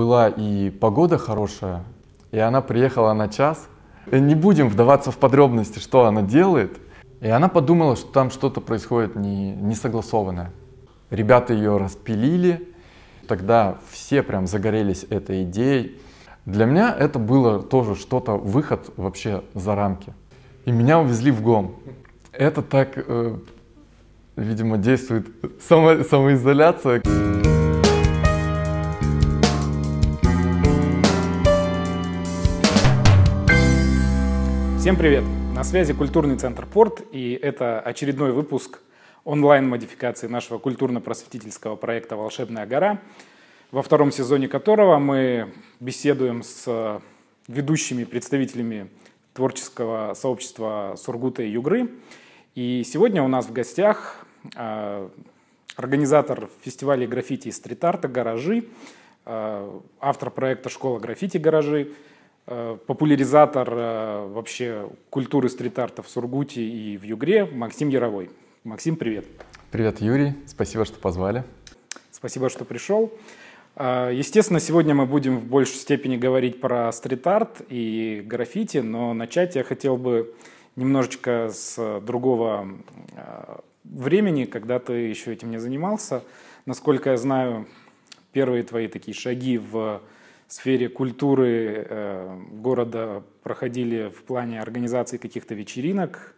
была и погода хорошая, и она приехала на час. Не будем вдаваться в подробности, что она делает. И она подумала, что там что-то происходит не, не согласованное. Ребята ее распилили, тогда все прям загорелись этой идеей. Для меня это было тоже что-то, выход вообще за рамки. И меня увезли в ГОМ. Это так, э, видимо, действует само, самоизоляция. Всем привет! На связи культурный центр «Порт» и это очередной выпуск онлайн-модификации нашего культурно-просветительского проекта «Волшебная гора», во втором сезоне которого мы беседуем с ведущими представителями творческого сообщества Сургута и Югры. И сегодня у нас в гостях а, организатор фестиваля граффити и стрит-арта «Гаражи», а, автор проекта «Школа граффити. Гаражи», Э, популяризатор э, вообще культуры стрит-арта в Сургуте и в Югре Максим Яровой. Максим, привет. Привет, Юрий. Спасибо, что позвали. Спасибо, что пришел. Э, естественно, сегодня мы будем в большей степени говорить про стрит-арт и граффити, но начать я хотел бы немножечко с другого времени, когда ты еще этим не занимался. Насколько я знаю, первые твои такие шаги в сфере культуры э, города проходили в плане организации каких-то вечеринок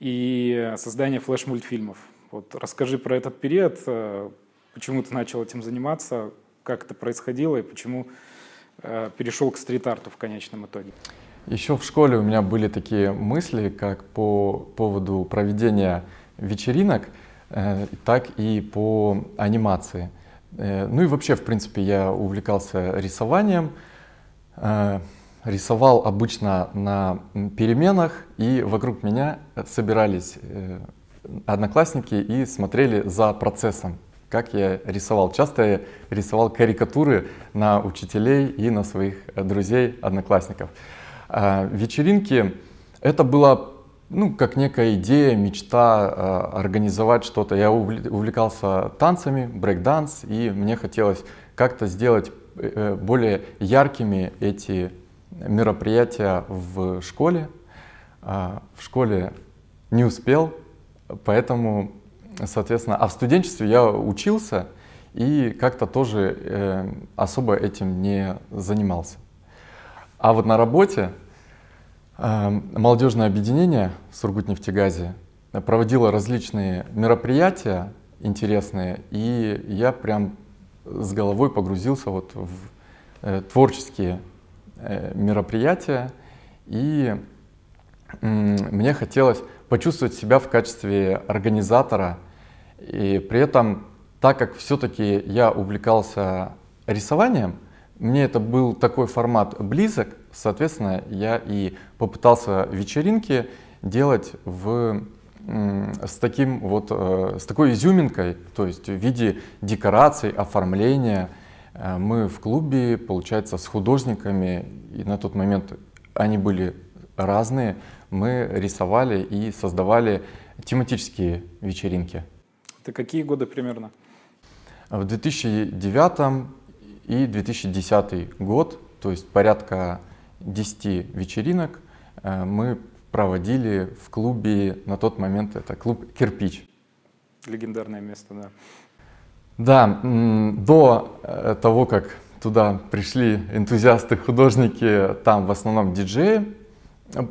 и создания флеш-мультфильмов. Вот расскажи про этот период, э, почему ты начал этим заниматься, как это происходило и почему э, перешел к стрит-арту в конечном итоге. Еще в школе у меня были такие мысли, как по поводу проведения вечеринок, так и по анимации. Э, ну и вообще, в принципе, я увлекался рисованием. Э, рисовал обычно на переменах, и вокруг меня собирались э, одноклассники и смотрели за процессом, как я рисовал. Часто я рисовал карикатуры на учителей и на своих друзей, одноклассников. Вечеринки — это было ну, как некая идея, мечта э, организовать что-то. Я увлекался танцами, брейк-данс, и мне хотелось как-то сделать э, более яркими эти мероприятия в школе. Э, в школе не успел, поэтому, соответственно, а в студенчестве я учился и как-то тоже э, особо этим не занимался. А вот на работе молодежное объединение Сургутнефтегази проводило различные мероприятия интересные, и я прям с головой погрузился вот в э, творческие э, мероприятия, и мне хотелось почувствовать себя в качестве организатора, и при этом, так как все-таки я увлекался рисованием, мне это был такой формат близок, Соответственно, я и попытался вечеринки делать в с таким вот э, с такой изюминкой, то есть в виде декораций, оформления. Э, мы в клубе, получается, с художниками, и на тот момент они были разные, мы рисовали и создавали тематические вечеринки. Это какие годы примерно? В 2009 и 2010 год, то есть порядка 10 вечеринок э, мы проводили в клубе, на тот момент это клуб «Кирпич». Легендарное место, да. Да, до э, того, как туда пришли энтузиасты, художники, там в основном диджеи,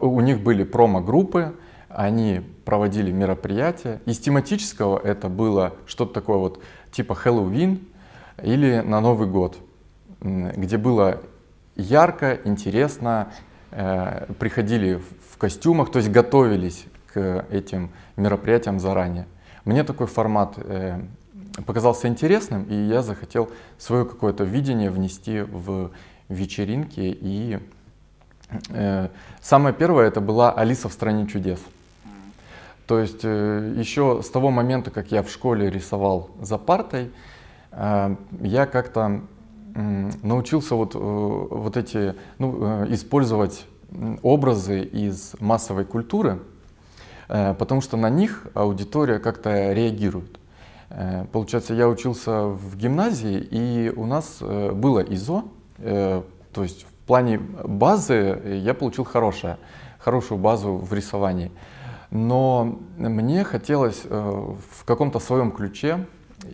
у них были промо-группы, они проводили мероприятия. Из тематического это было что-то такое вот типа Хэллоуин или на Новый год, где было ярко, интересно, э, приходили в костюмах, то есть готовились к этим мероприятиям заранее. Мне такой формат э, показался интересным, и я захотел свое какое-то видение внести в вечеринки. И э, самое первое это была Алиса в стране чудес. То есть еще с того момента, как я в школе рисовал за партой, я как-то научился вот, э, вот эти, ну, э, использовать образы из массовой культуры, э, потому что на них аудитория как-то реагирует. Получается, я учился в гимназии, и у нас было ИЗО, то есть в плане базы я получил хорошее, хорошую базу в рисовании. Но мне хотелось в каком-то своем ключе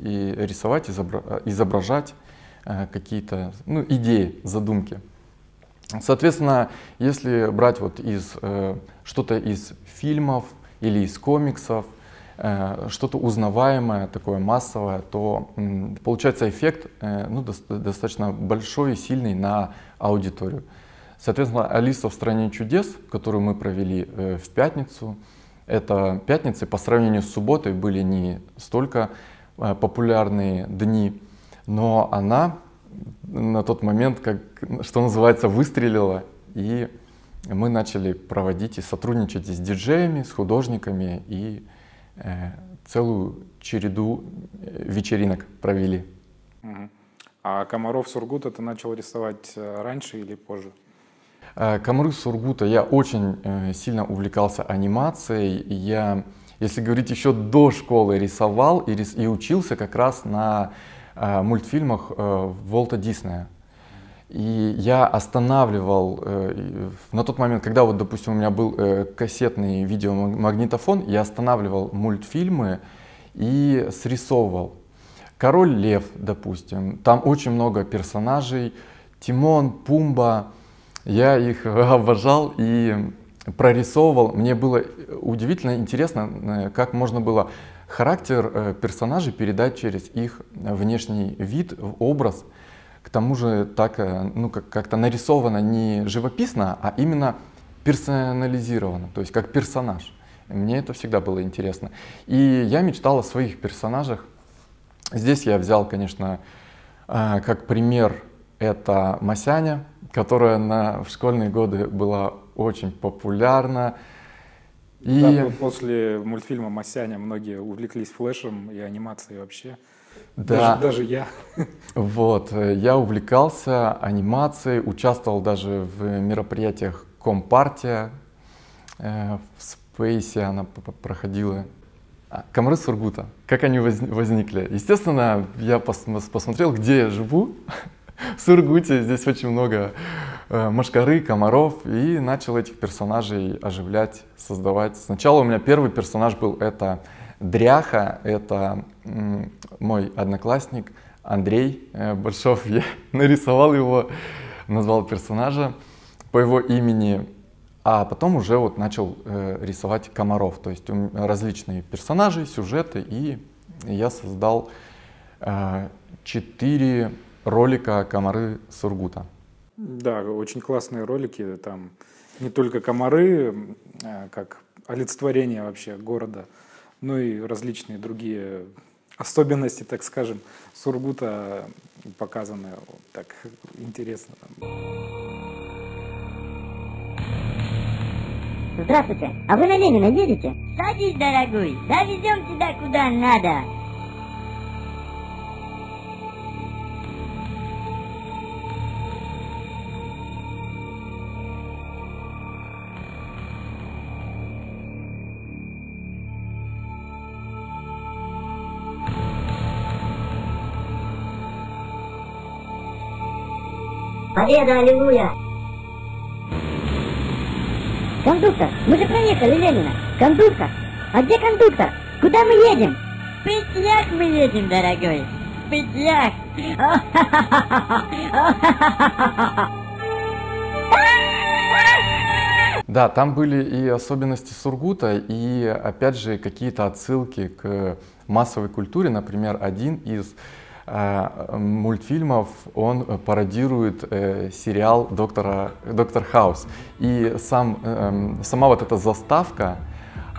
и рисовать, изображать какие-то ну, идеи, задумки. Соответственно, если брать вот из что-то из фильмов или из комиксов, Э, что-то узнаваемое, такое массовое, то получается эффект э, ну, достаточно большой и сильный на аудиторию. Соответственно, «Алиса в стране чудес», которую мы провели э, в пятницу, это пятницы по сравнению с субботой были не столько популярные дни, но она на тот момент, как, что называется, выстрелила, и мы начали проводить и сотрудничать с диджеями, с художниками, и Э, целую череду э, вечеринок провели. А Комаров Сургут это начал рисовать э, раньше или позже? Комары Сургута я очень сильно увлекался анимацией. Я, если говорить, еще до школы рисовал и, рис, и учился как раз на мультфильмах Волта Диснея. И я останавливал э, на тот момент, когда вот, допустим, у меня был э, кассетный видеомагнитофон, я останавливал мультфильмы и срисовывал. Король Лев, допустим, там очень много персонажей, Тимон, Пумба, я их обожал и прорисовывал. Мне было удивительно интересно, э, как можно было характер персонажей передать через их внешний вид, образ. К тому же так, э, ну, как- как-то нарисовано не живописно, а именно персонализировано, то есть как персонаж. Мне это всегда было интересно. И я мечтал о своих персонажах. Здесь я взял, конечно, э, как пример это Масяня, которая на, в школьные годы была очень популярна. И... Да, после мультфильма «Масяня» многие увлеклись флешем и анимацией вообще. Да. Даже, даже я. Вот, э, я увлекался анимацией, участвовал даже в мероприятиях Компартия, э, в Спейсе она проходила. А, Комары Сургута, как они возникли? Естественно, я пос посмотрел, где я живу, в Сургуте, здесь очень много э, машкары, комаров, и начал этих персонажей оживлять, создавать. Сначала у меня первый персонаж был это Дряха, это мой одноклассник Андрей э, Большов. Я нарисовал его, назвал персонажа по его имени, а потом уже вот начал э, рисовать комаров, то есть различные персонажи, сюжеты, и я создал четыре ролика «Комары Сургута». Да, очень классные ролики, там не только комары, как олицетворение вообще города, ну и различные другие особенности, так скажем, Сургута показаны так интересно. Здравствуйте, а вы на Ленина едете? Садись, дорогой, довезем тебя куда надо. Победа, аллилуйя! Кондуктор, мы же проехали Ленина. Кондуктор, а где кондуктор? Куда мы едем? В Петляк мы едем, дорогой. В Петляк. Да, там были и особенности Сургута, и опять же какие-то отсылки к массовой культуре. Например, один из мультфильмов он пародирует э, сериал доктора, «Доктор Хаус». И сам, э, сама вот эта заставка,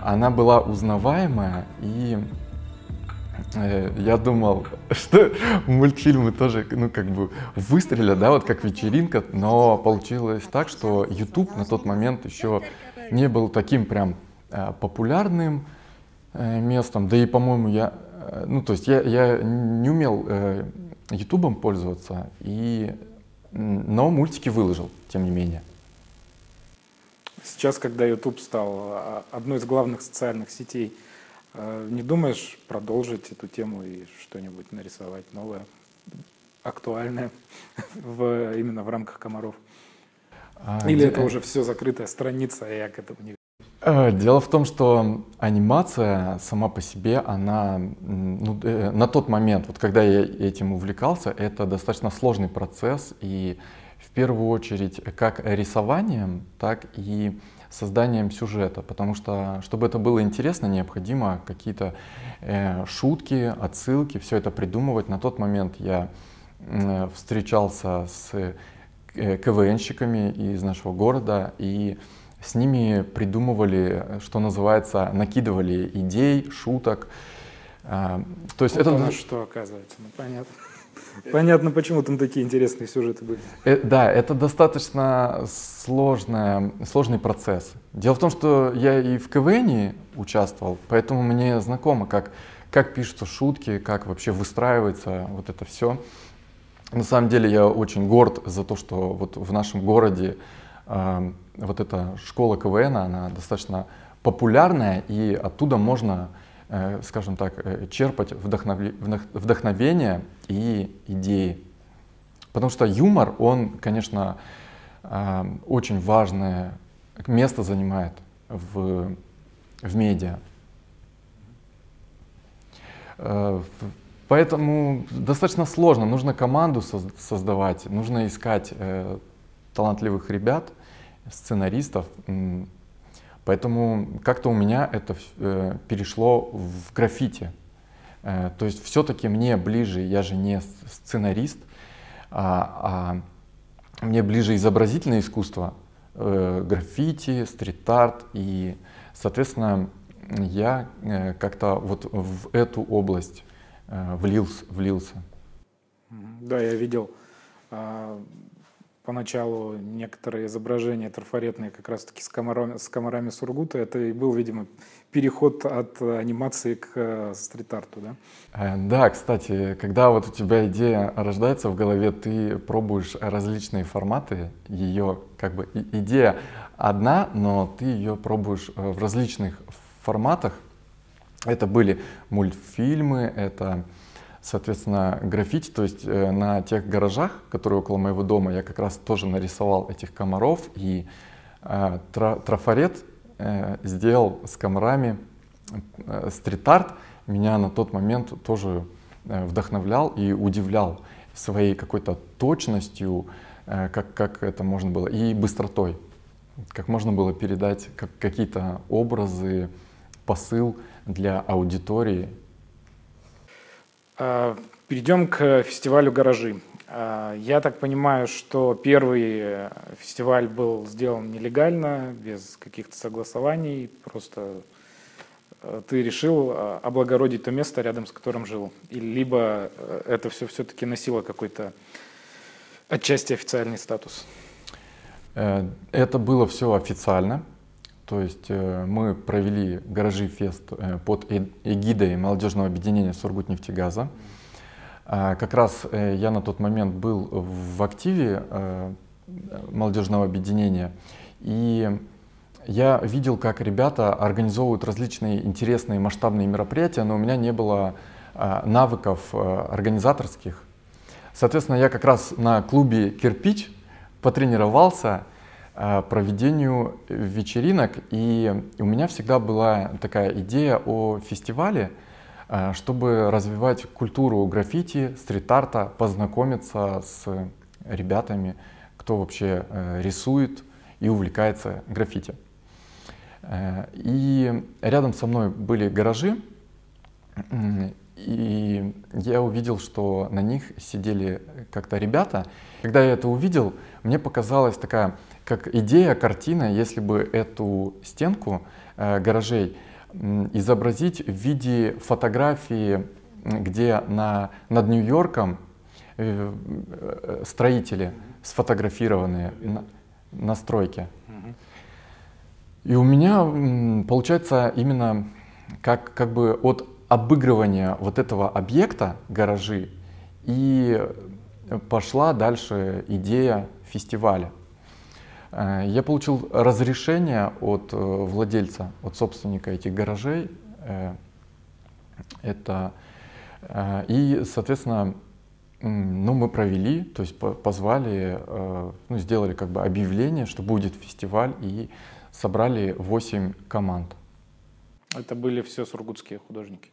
она была узнаваемая, и э, я думал, что мультфильмы тоже, ну, как бы выстрелят, да, вот как вечеринка, но получилось так, что YouTube на тот момент еще не был таким прям э, популярным э, местом, да и, по-моему, я Э, ну, то есть я, я не умел э, Ютубом пользоваться, и, но мультики выложил, тем не менее. Сейчас, когда YouTube стал а, одной из главных социальных сетей А не думаешь продолжить эту тему и что-нибудь нарисовать новое, актуальное в, именно в рамках комаров? А, Или это уже все закрытая страница, и я к этому не э, Дело в том, что анимация сама по себе, она ну, э, на тот момент, вот когда я этим увлекался, это достаточно сложный процесс, и в первую очередь как рисованием, так и созданием сюжета, потому что, чтобы это было интересно, необходимо какие-то э, шутки, отсылки, все это придумывать. На тот момент я э, встречался с э, КВНщиками из нашего города. И с ними придумывали, что называется, накидывали идей, шуток. Э, то есть вот это... что оказывается, ну понятно. Понятно, почему там такие интересные сюжеты были. Э, да, это достаточно сложная, сложный процесс. Дело в том, что я и в КВН участвовал, поэтому мне знакомо, как, как пишутся шутки, как вообще выстраивается вот это все. На самом деле я очень горд за то, что вот в нашем городе э, вот эта школа КВН, она достаточно популярная, и оттуда можно Э, скажем так, э, черпать вдохновение и идеи. Потому что юмор, он, конечно, э, очень важное место занимает в, в медиа. Поэтому достаточно сложно, нужно команду создавать, нужно искать талантливых ребят, сценаристов, Поэтому как-то у меня это э, перешло в граффити. Э, то есть все-таки мне ближе, я же не сценарист, а, а мне ближе изобразительное искусство, э, граффити, стрит-арт. И, соответственно, я как-то вот в эту область влился, влился. Да, я видел а, поначалу некоторые изображения трафаретные как раз-таки с комарами, с комарами Сургута. Это и был, видимо, переход от анимации к э, стрит-арту, да? Э, да, кстати, когда вот у тебя идея рождается в голове, ты пробуешь различные форматы, ее как бы идея одна, но ты ее пробуешь э, в различных форматах. Это были мультфильмы, это Соответственно, граффити, то есть э, на тех гаражах, которые около моего дома, я как раз тоже нарисовал этих комаров, и э, тра трафарет э, сделал с комарами э, стрит-арт. Меня на тот момент тоже э, вдохновлял и удивлял своей какой-то точностью, э, как, как это можно было, и быстротой, как можно было передать как, какие-то образы, посыл для аудитории перейдем к фестивалю «Гаражи». А, я так понимаю, что первый э, фестиваль был сделан нелегально, без каких-то согласований, просто э, ты решил э, облагородить то место, рядом с которым жил. Или либо это все все-таки носило какой-то отчасти официальный статус? Это было все официально. То есть мы провели гаражи фест под эгидой молодежного объединения Сургутнефтегаза. А, как раз э, я на тот момент был в активе э, молодежного объединения, и я видел, как ребята организовывают различные интересные масштабные мероприятия, но у меня не было а, навыков э, организаторских. Соответственно, я как раз на клубе «Кирпич» потренировался Э, проведению вечеринок. И у меня всегда была такая идея о фестивале, э, чтобы развивать культуру граффити, стрит-арта, познакомиться с ребятами, кто вообще э, рисует и увлекается граффити. И рядом со мной были гаражи, и я увидел, что на них сидели как-то ребята. Когда я это увидел, мне показалась такая как идея, картина, если бы эту стенку э, гаражей изобразить в виде фотографии, где на, над Нью-Йорком э, э, строители сфотографированные на, на стройке. И у меня получается именно как, как бы от обыгрывания вот этого объекта гаражи и пошла дальше идея фестиваля. Э, я получил разрешение от э, владельца, от собственника этих гаражей, э, Это и, соответственно, ну, мы провели, то есть позвали, ну, сделали как бы объявление, что будет фестиваль, и собрали 8 команд. Это были все сургутские художники?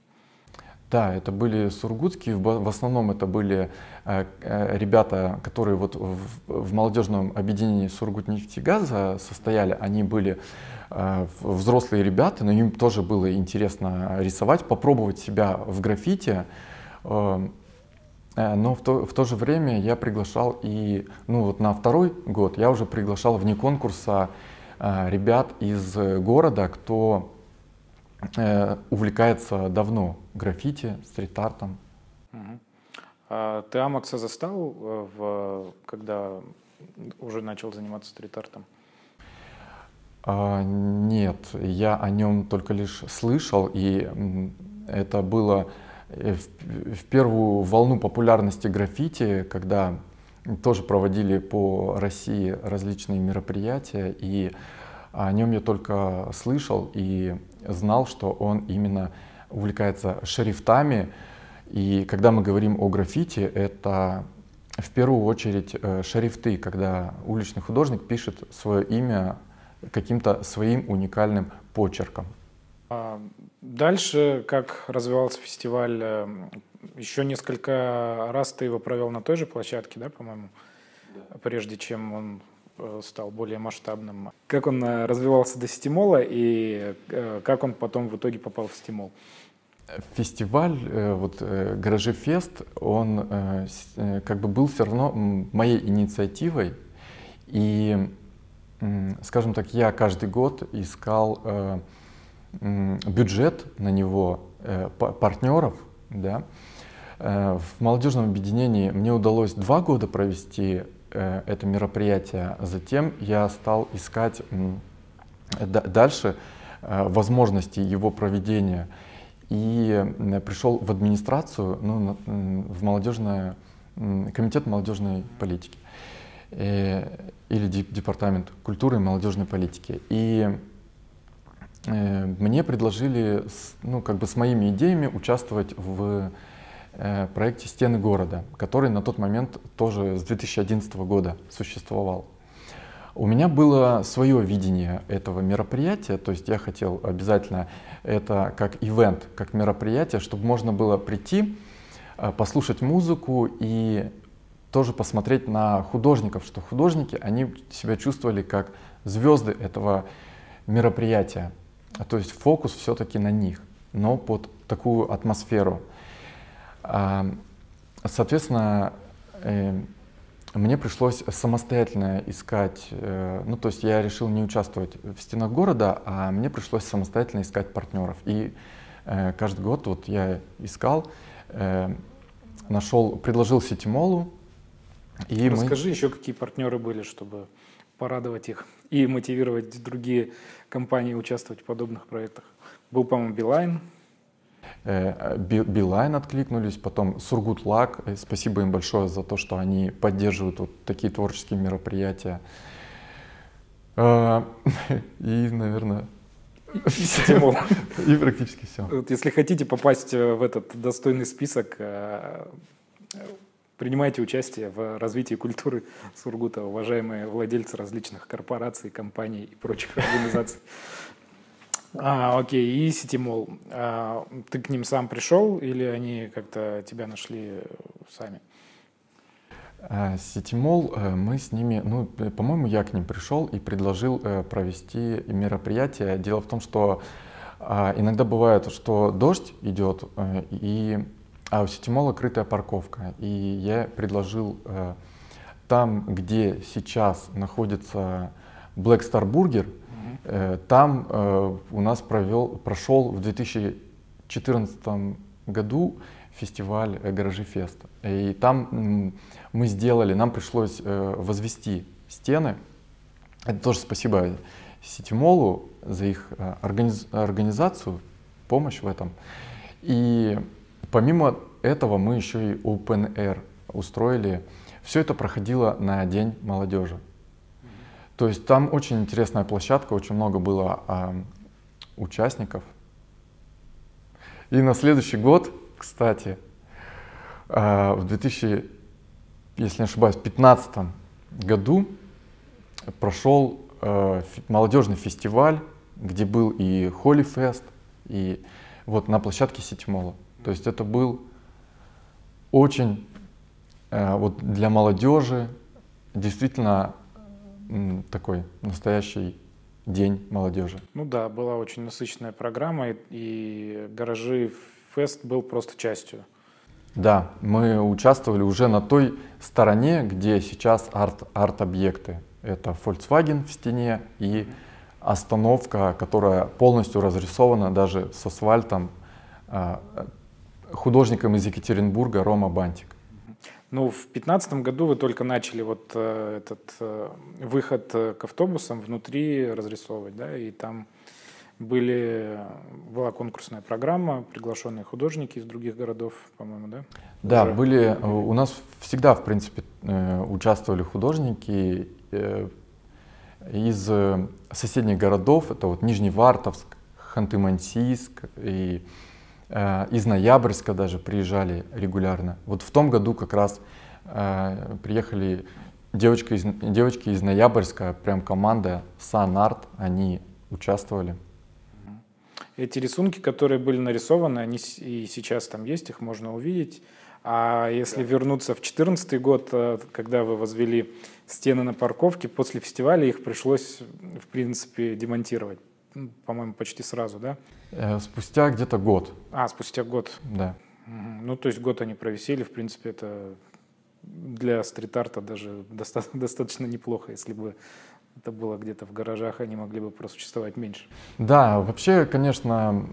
Да, это были сургутские, в основном это были э, э, ребята, которые вот в, молодежном объединении Сургутнефтегаза состояли, они были э, взрослые ребята, но им тоже было интересно рисовать, попробовать себя в граффити. Э, э, но в то, в то же время я приглашал и, ну вот на второй год я уже приглашал вне конкурса э, ребят из города, кто Э, увлекается давно граффити, стрит-артом. Угу. А ты Амакса застал, э, в, когда уже начал заниматься стрит-артом? А, нет, я о нем только лишь слышал, и это было э, в, в первую волну популярности граффити, когда тоже проводили по России различные мероприятия, и о нем я только слышал и знал, что он именно увлекается шрифтами. И когда мы говорим о граффити, это в первую очередь э, шрифты, когда уличный художник пишет свое имя каким-то своим уникальным почерком. А дальше, как развивался фестиваль, э, еще несколько раз ты его провел на той же площадке, да, по-моему, да. прежде чем он стал более масштабным. Как он э, развивался до Стимола и э, как он потом в итоге попал в Стимол? Фестиваль, вот Гаражи Фест, он как бы был все равно моей инициативой. И, скажем так, я каждый год искал бюджет на него, партнеров, да. В молодежном объединении мне удалось два года провести Э, это мероприятие. Затем я стал искать дальше э, возможности его проведения и пришел в администрацию, ну, в молодежное, комитет молодежной политики э, или департамент культуры и молодежной политики. И мне предложили, ну, как бы с моими идеями участвовать в Э, проекте «Стены города», который на тот момент тоже с 2011 года существовал. У меня было свое видение этого мероприятия, то есть я хотел обязательно это как ивент, как мероприятие, чтобы можно было прийти, э, послушать музыку и тоже посмотреть на художников, что художники, они себя чувствовали как звезды этого мероприятия. То есть фокус все-таки на них, но под такую атмосферу. Соответственно, э, мне пришлось самостоятельно искать, э, ну то есть я решил не участвовать в стенах города, а мне пришлось самостоятельно искать партнеров. И э, каждый год вот я искал, нашел, предложил Ситимолу. И Расскажи мы... еще, какие партнеры были, чтобы порадовать их и мотивировать другие компании участвовать в подобных проектах. Был, по-моему, Билайн. Э, Билайн откликнулись, потом Сургутлак, э, спасибо им большое за то, что они поддерживают вот такие творческие мероприятия. Э, и, наверное, И практически все. Если хотите попасть в этот достойный список, принимайте участие в развитии культуры Сургута, уважаемые владельцы различных корпораций, компаний и прочих организаций. А, окей, и Ситимол. А, ты к ним сам пришел или они как-то тебя нашли сами? А, Ситимол, э, мы с ними, ну, э, по-моему, я к ним пришел и предложил э, провести мероприятие. Дело в том, что а, иногда бывает, что дождь идет, и, а у Ситимола крытая парковка. И я предложил там, где сейчас находится Black Star Burger, Э, там э, у нас провел, прошел в 2014 году фестиваль э, Гаражи Фест. И там мы сделали, нам пришлось возвести стены. Это тоже спасибо Ситимолу за их организ, организацию, помощь в этом. И помимо этого мы еще и Open Air устроили. Все это проходило на День молодежи. То есть там очень интересная площадка, очень много было а, участников. И на следующий год, кстати, э, в 2000, если не ошибаюсь, 2015 году прошел э, молодежный фестиваль, где был и Холли Фест, и вот на площадке Ситимола. То есть это был очень э, вот для молодежи действительно такой настоящий день молодежи. Ну да, была очень насыщенная программа, и, и гаражи фест был просто частью. Да, мы участвовали уже на той стороне, где сейчас арт, арт-объекты. Это Volkswagen в стене и остановка, которая полностью разрисована даже с асфальтом а, художником из Екатеринбурга Рома Бантик. Ну, в 2015 году вы только начали вот э, этот э, выход э, к автобусам внутри разрисовывать, да, и там были, была конкурсная программа, приглашенные художники из других городов, по-моему, да? Да, Уже... были, у нас всегда, в принципе, участвовали художники из соседних городов, это вот Нижневартовск, Ханты-Мансийск и из Ноябрьска даже приезжали регулярно. Вот в том году как раз э, приехали девочки из, девочки из Ноябрьска, прям команда Санарт, они участвовали. Эти рисунки, которые были нарисованы, они и сейчас там есть, их можно увидеть. А если вернуться в 2014 год, э, когда вы возвели стены на парковке, после фестиваля их пришлось, в принципе, демонтировать по-моему, почти сразу, да? Э, спустя где-то год. А, спустя год. Да. Ну, то есть год они провисели, в принципе, это для стрит-арта даже доста- достаточно неплохо, если бы это было где-то в гаражах, они могли бы просуществовать меньше. Да, вообще, конечно,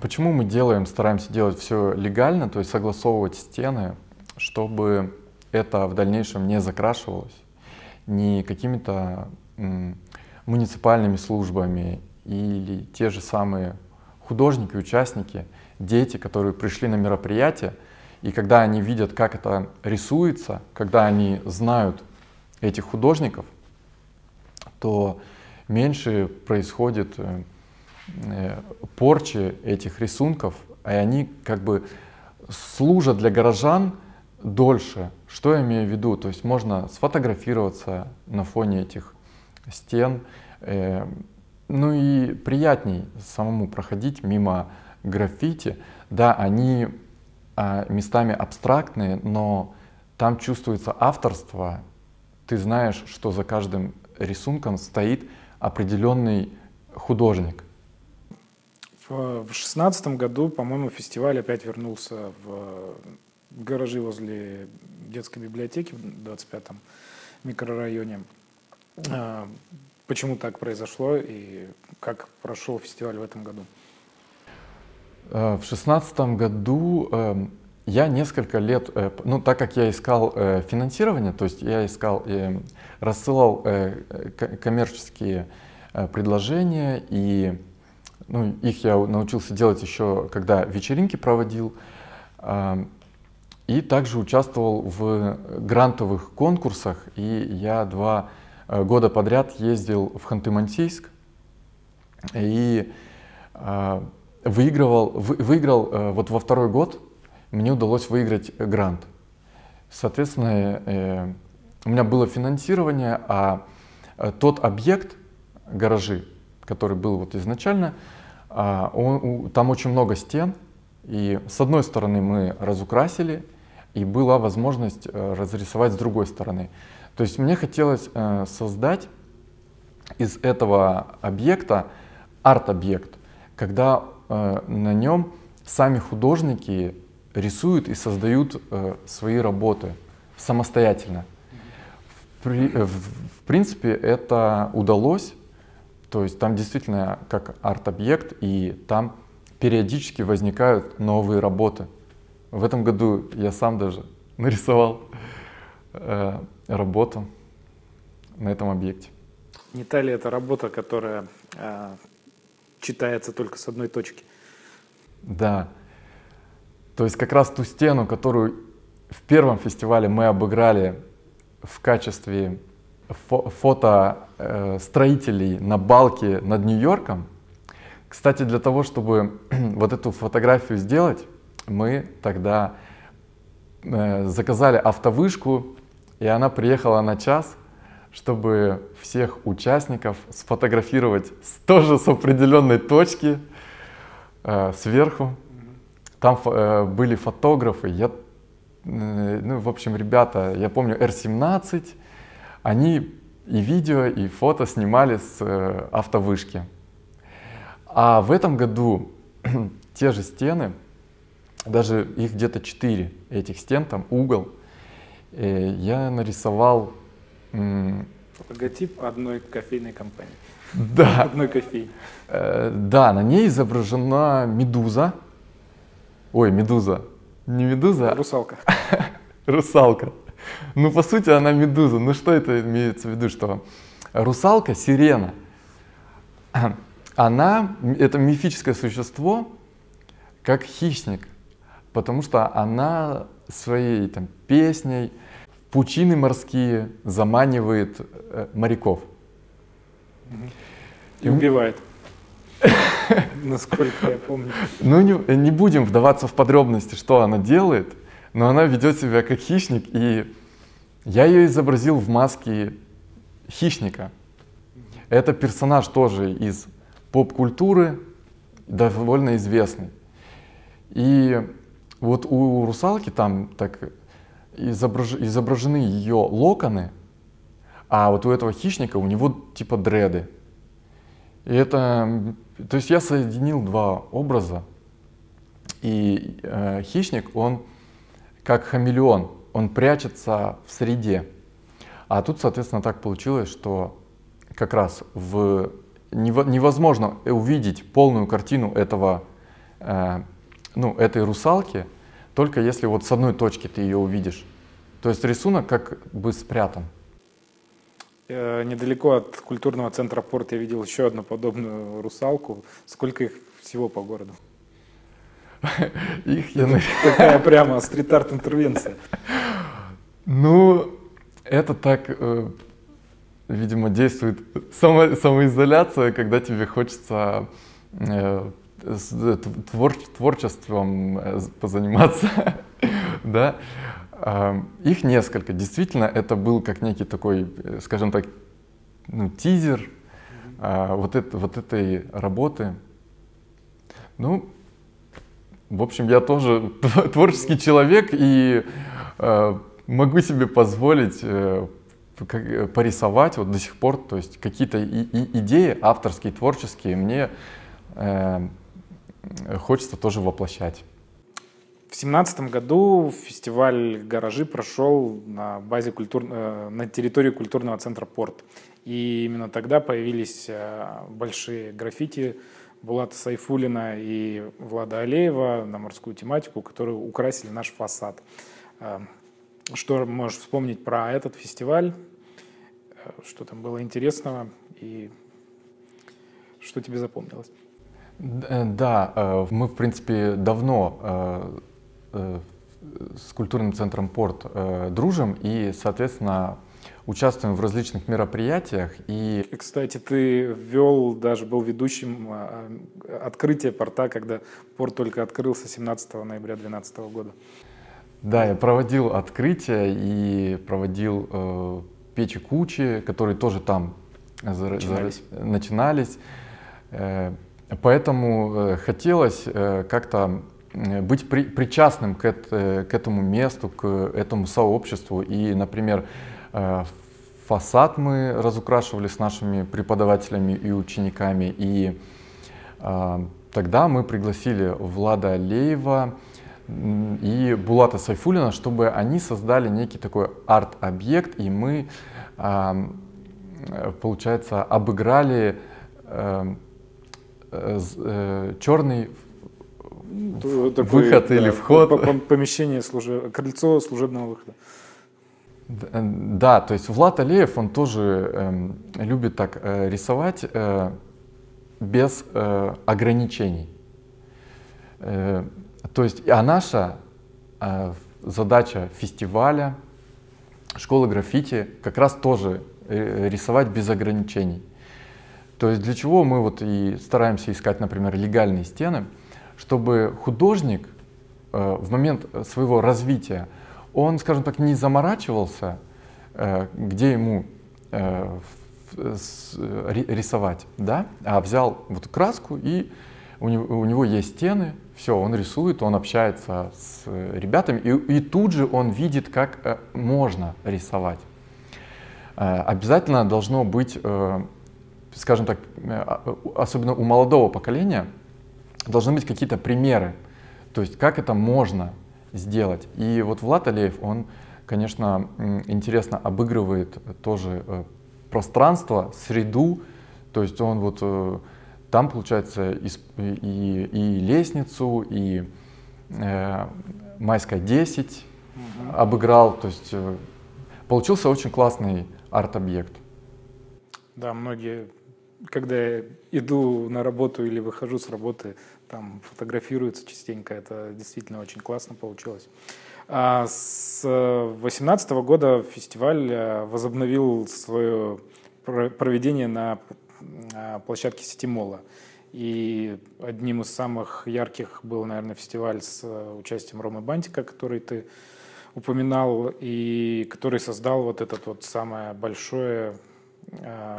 почему мы делаем, стараемся делать все легально, то есть согласовывать стены, чтобы это в дальнейшем не закрашивалось ни какими-то муниципальными службами или те же самые художники, участники, дети, которые пришли на мероприятие, и когда они видят, как это рисуется, когда они знают этих художников, то меньше происходит э, э, порчи этих рисунков, и они как бы служат для горожан дольше. Что я имею в виду? То есть можно сфотографироваться на фоне этих стен, э, ну и приятней самому проходить мимо граффити. Да, они а, местами абстрактные, но там чувствуется авторство. Ты знаешь, что за каждым рисунком стоит определенный художник. В шестнадцатом году, по-моему, фестиваль опять вернулся в гаражи возле детской библиотеки в 25-м микрорайоне. Почему так произошло и как прошел фестиваль в этом году? Э, в шестнадцатом году эм, я несколько лет, э, ну так как я искал э, финансирование, то есть я искал, рассылал коммерческие предложения и ну, их я научился делать еще, когда вечеринки проводил. Эм, и также участвовал в грантовых конкурсах, и я два года подряд ездил в Ханты-Мансийск и э, выигрывал, выиграл э, вот во второй год, мне удалось выиграть грант. Соответственно, у меня было финансирование, а тот объект, гаражи, который был вот изначально, а, он, там очень много стен, и с одной стороны мы разукрасили, и была возможность разрисовать с другой стороны. То есть мне хотелось э, создать из этого объекта арт-объект, когда э, на нем сами художники рисуют и создают э, свои работы самостоятельно. При, э, в, в принципе, это удалось. То есть там действительно как арт-объект, и там периодически возникают новые работы. В этом году я сам даже нарисовал э, работу на этом объекте. Не та ли это работа, которая э, читается только с одной точки? Да. То есть как раз ту стену, которую в первом фестивале мы обыграли в качестве фо фото э, строителей на балке над Нью-Йорком, Кстати, для того, чтобы вот эту фотографию сделать, мы тогда э, заказали автовышку, и она приехала на час, чтобы всех участников сфотографировать тоже с определенной точки э, сверху. Там э, были фотографы, я, э, ну, в общем, ребята, я помню, R17, они и видео, и фото снимали с э, автовышки. А в этом году те же стены, даже их где-то четыре этих стен, там угол, я нарисовал... Логотип одной кофейной компании. Да. Одной кофейни. Э, да, на ней изображена медуза. Ой, медуза. Не медуза. Русалка. Русалка. Ну, по сути, она медуза. Ну, что это имеется в виду, что русалка, сирена, она, это мифическое существо, как хищник, потому что она своей там, песней в пучины морские заманивает э, моряков. И убивает. Насколько я помню. Ну, не, не будем вдаваться в подробности, что она делает, но она ведет себя как хищник, и я ее изобразил в маске хищника. Это персонаж тоже из поп-культуры, довольно известный. И вот у русалки там так изображ... изображены ее локоны, а вот у этого хищника у него типа дреды. И это, то есть я соединил два образа. И э, хищник, он как хамелеон, он прячется в среде. А тут, соответственно, так получилось, что как раз в невозможно увидеть полную картину этого, э, ну, этой русалки, только если вот с одной точки ты ее увидишь. То есть рисунок как бы спрятан. Э, недалеко от культурного центра порт я видел еще одну подобную русалку. Сколько их всего по городу? Их я... Такая прямо стрит-арт интервенция. Ну, это так, э, видимо, действует само, самоизоляция, когда тебе хочется э, твор, творчеством э, позаниматься, да. Э, их несколько. Действительно, это был как некий такой, э, скажем так, ну, тизер э, вот, это, вот этой работы. Ну, в общем, я тоже творческий человек и э, могу себе позволить э, порисовать вот до сих пор, то есть какие-то идеи авторские, творческие мне э, хочется тоже воплощать. В семнадцатом году фестиваль «Гаражи» прошел на базе культур... Э, на территории культурного центра «Порт». И именно тогда появились э, большие граффити Булата Сайфулина и Влада Алеева на морскую тематику, которые украсили наш фасад. Э, что можешь вспомнить про этот фестиваль? Что там было интересного и что тебе запомнилось? Э, да, мы, в принципе, давно с культурным центром «Порт» дружим и, соответственно, участвуем в различных мероприятиях. И... кстати, ты ввел, даже был ведущим а, открытия порта, когда порт только открылся 17 ноября 2012 года. Да, я проводил открытие и проводил э, печи кучи, которые тоже там начинались. За, начинались. Э, поэтому э, хотелось э, как-то э, быть при, причастным к, это, к этому месту, к этому сообществу. И, например, фасад мы разукрашивали с нашими преподавателями и учениками. И э, тогда мы пригласили Влада Алеева и Булата Сайфулина, чтобы они создали некий такой арт-объект, и мы, получается, обыграли черный выход или вход. Помещение, служеб... крыльцо служебного выхода. Э, да, то есть Влад Алеев, он тоже э, любит так э, рисовать э, без э, ограничений. Э, то есть, а наша э, задача фестиваля, школы граффити как раз тоже э, рисовать без ограничений. То есть для чего мы вот и стараемся искать, например, легальные стены, чтобы художник э, в момент своего развития, он, скажем так, не заморачивался, э, где ему э, с, рисовать, да, а взял вот краску и у него, у него есть стены, все, он рисует, он общается с ребятами, и, и тут же он видит, как э, можно рисовать. Э, обязательно должно быть, э, скажем так, особенно у молодого поколения, должны быть какие-то примеры, то есть как это можно сделать. И вот Влад Алеев, он, конечно, интересно обыгрывает тоже пространство, среду, то есть он вот там, получается, и, и, и лестницу, и э, Майская 10 угу. обыграл. То есть э, получился очень классный арт-объект. Да, многие, когда я иду на работу или выхожу с работы, там фотографируются частенько. Это действительно очень классно получилось. А с 2018 года фестиваль э, возобновил свое проведение на площадке Ситимола. И одним из самых ярких был, наверное, фестиваль с э, участием Ромы Бантика, который ты упоминал, и который создал вот этот вот самое большое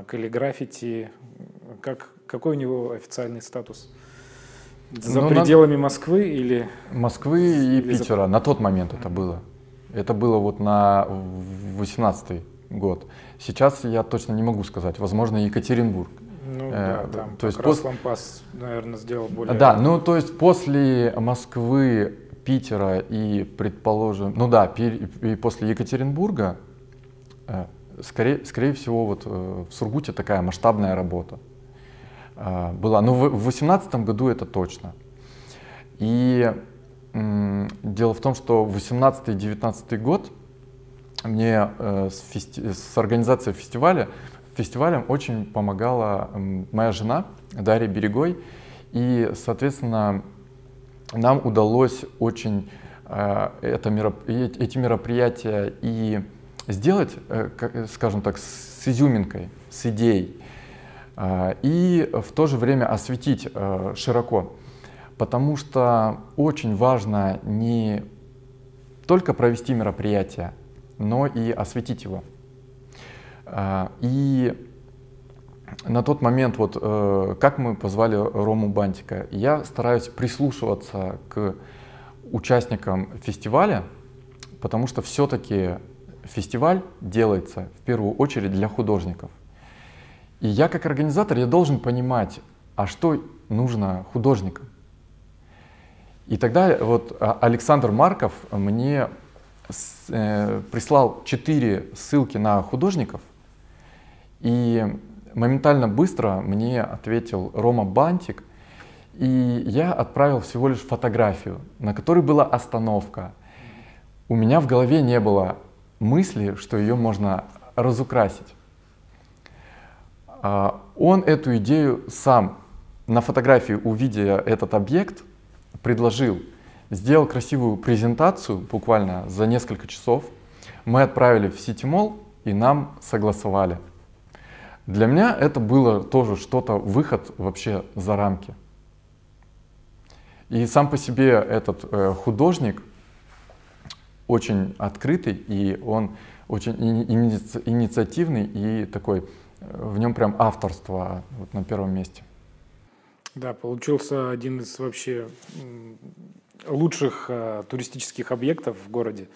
каллиграфити. Как, какой у него официальный статус? За ну, пределами на... Москвы или... Москвы и или Питера. За... На тот момент это было. Это было вот на 18 год. Сейчас я точно не могу сказать. Возможно, Екатеринбург. Ну э, да, там то есть пос... Лампас, наверное, сделал более... Да, ну то есть после Москвы, Питера и, предположим, ну да, и после Екатеринбурга, э, скорее, скорее всего, вот э, в Сургуте такая масштабная работа была. Но в 2018 году это точно. И дело в том, что 18-19 год мне э, с, фести... с организацией фестиваля, фестивалем очень помогала моя жена Дарья Берегой. И, соответственно, нам удалось очень э, это эти мероприятия и сделать, э, как, скажем так, с изюминкой, с идеей. Э, и в то же время осветить э, широко. Потому что очень важно не только провести мероприятие, но и осветить его. И на тот момент, вот э, как мы позвали Рому Бантика, я стараюсь прислушиваться к участникам фестиваля, потому что все-таки фестиваль делается в первую очередь для художников. И я как организатор, я должен понимать, а что нужно художникам. И тогда вот а, Александр Марков мне Э, прислал четыре ссылки на художников, и моментально быстро мне ответил Рома Бантик, и я отправил всего лишь фотографию, на которой была остановка. У меня в голове не было мысли, что ее можно разукрасить. А, он эту идею сам на фотографии, увидя этот объект, предложил сделал красивую презентацию буквально за несколько часов. Мы отправили в Ситимол и нам согласовали. Для меня это было тоже что-то, выход вообще за рамки. И сам по себе этот э, художник очень открытый, и он очень иници инициативный, и такой, э, в нем прям авторство вот на первом месте. Да, получился один из вообще лучших э, туристических объектов в городе.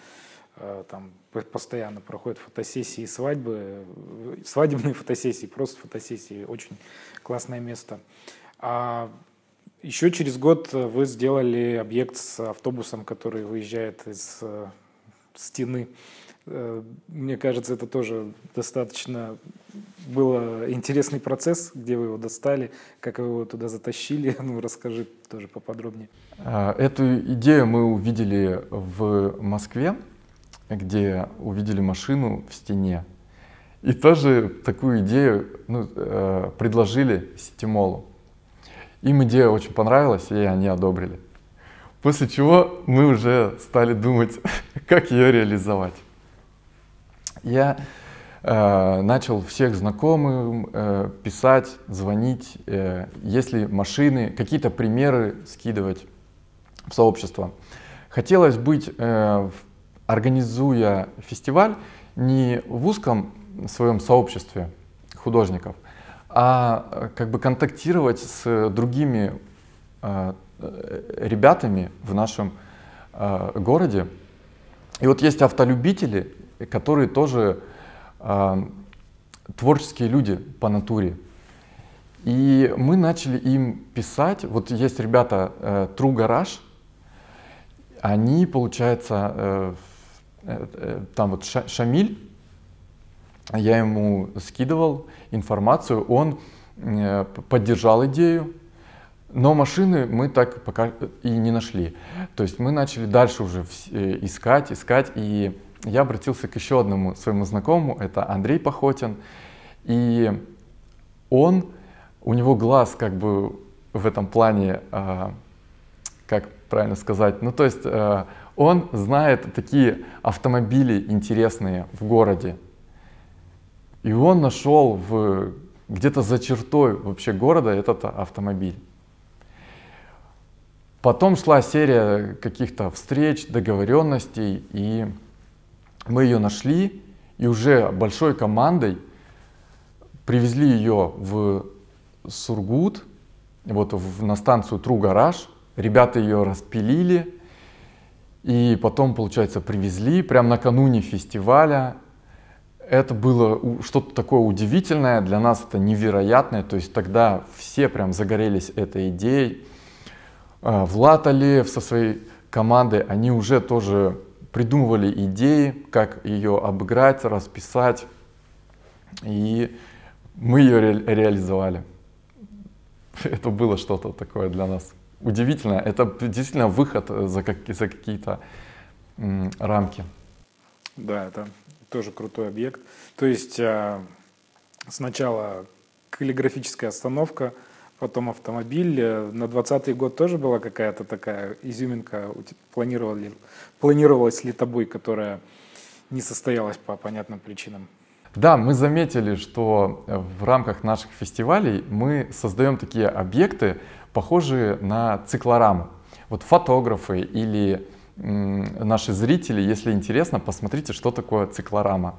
Э, там постоянно проходят фотосессии, свадьбы, э, свадебные фотосессии, просто фотосессии. Очень классное место. А еще через год вы сделали объект с автобусом, который выезжает из э, стены. Э, мне кажется, это тоже достаточно был интересный процесс, где вы его достали, как вы его туда затащили. Ну, расскажи тоже поподробнее. А, эту идею мы увидели в Москве, где увидели машину в стене. И тоже такую идею ну, э, предложили Ситимолу. Им идея очень понравилась, и они одобрили. После чего мы уже стали думать, как ее реализовать. Я э, начал всех знакомым э, писать, звонить, э, если машины, какие-то примеры скидывать в сообщество. Хотелось быть, э, организуя фестиваль, не в узком своем сообществе художников, а э, как бы контактировать с другими э, ребятами в нашем э, городе. И вот есть автолюбители, которые тоже творческие люди по натуре. И мы начали им писать. Вот есть ребята True Garage, они, получается, там вот Шамиль, я ему скидывал информацию, он э, поддержал идею, но машины мы так пока и не нашли. То есть мы начали дальше уже э, искать, искать, и я обратился к еще одному своему знакомому, это Андрей Похотин, и он, у него глаз как бы в этом плане, а, как правильно сказать, ну то есть э, он знает такие автомобили интересные в городе, и он нашел в, где-то за чертой вообще города этот автомобиль. Потом шла серия каких-то встреч, договоренностей, и мы ее нашли, и уже большой командой привезли ее в Сургут, вот в, на станцию Тру Гараж. Ребята ее распилили, и потом, получается, привезли прямо накануне фестиваля это было что-то такое удивительное, для нас это невероятное, то есть тогда все прям загорелись этой идеей. А, Влад Алиев со своей командой, они уже тоже придумывали идеи, как ее обыграть, расписать, и мы ее ре реализовали. Это было что-то такое для нас удивительное. Это действительно выход за, как, за какие-то рамки. Да, это тоже крутой объект. То есть а, сначала каллиграфическая остановка, потом автомобиль. На 20 год тоже была какая-то такая изюминка, планировали, планировалась ли тобой, которая не состоялась по понятным причинам? Да, мы заметили, что в рамках наших фестивалей мы создаем такие объекты, похожие на циклораму. Вот фотографы или наши зрители, если интересно, посмотрите, что такое циклорама.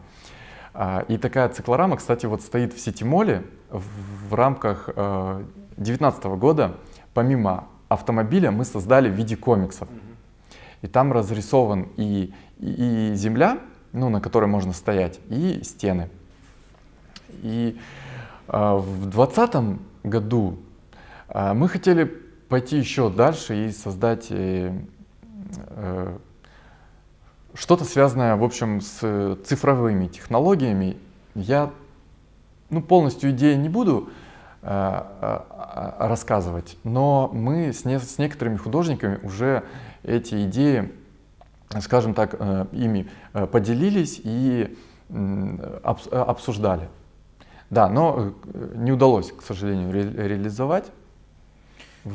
А, и такая циклорама, кстати, вот стоит в Ситимоле в рамках 2019 э, года. Помимо автомобиля мы создали в виде комиксов. И там разрисован и, и, и земля, ну, на которой можно стоять, и стены. И э, в 2020 году э, мы хотели пойти еще дальше и создать э, Э, что-то связанное, в общем, с цифровыми технологиями. Я ну, полностью идеи не буду рассказывать, но мы с, не, с некоторыми художниками уже эти идеи, скажем так, э, ими э, поделились и э, обсуждали. Да, но э, не удалось, к сожалению, ре реализовать.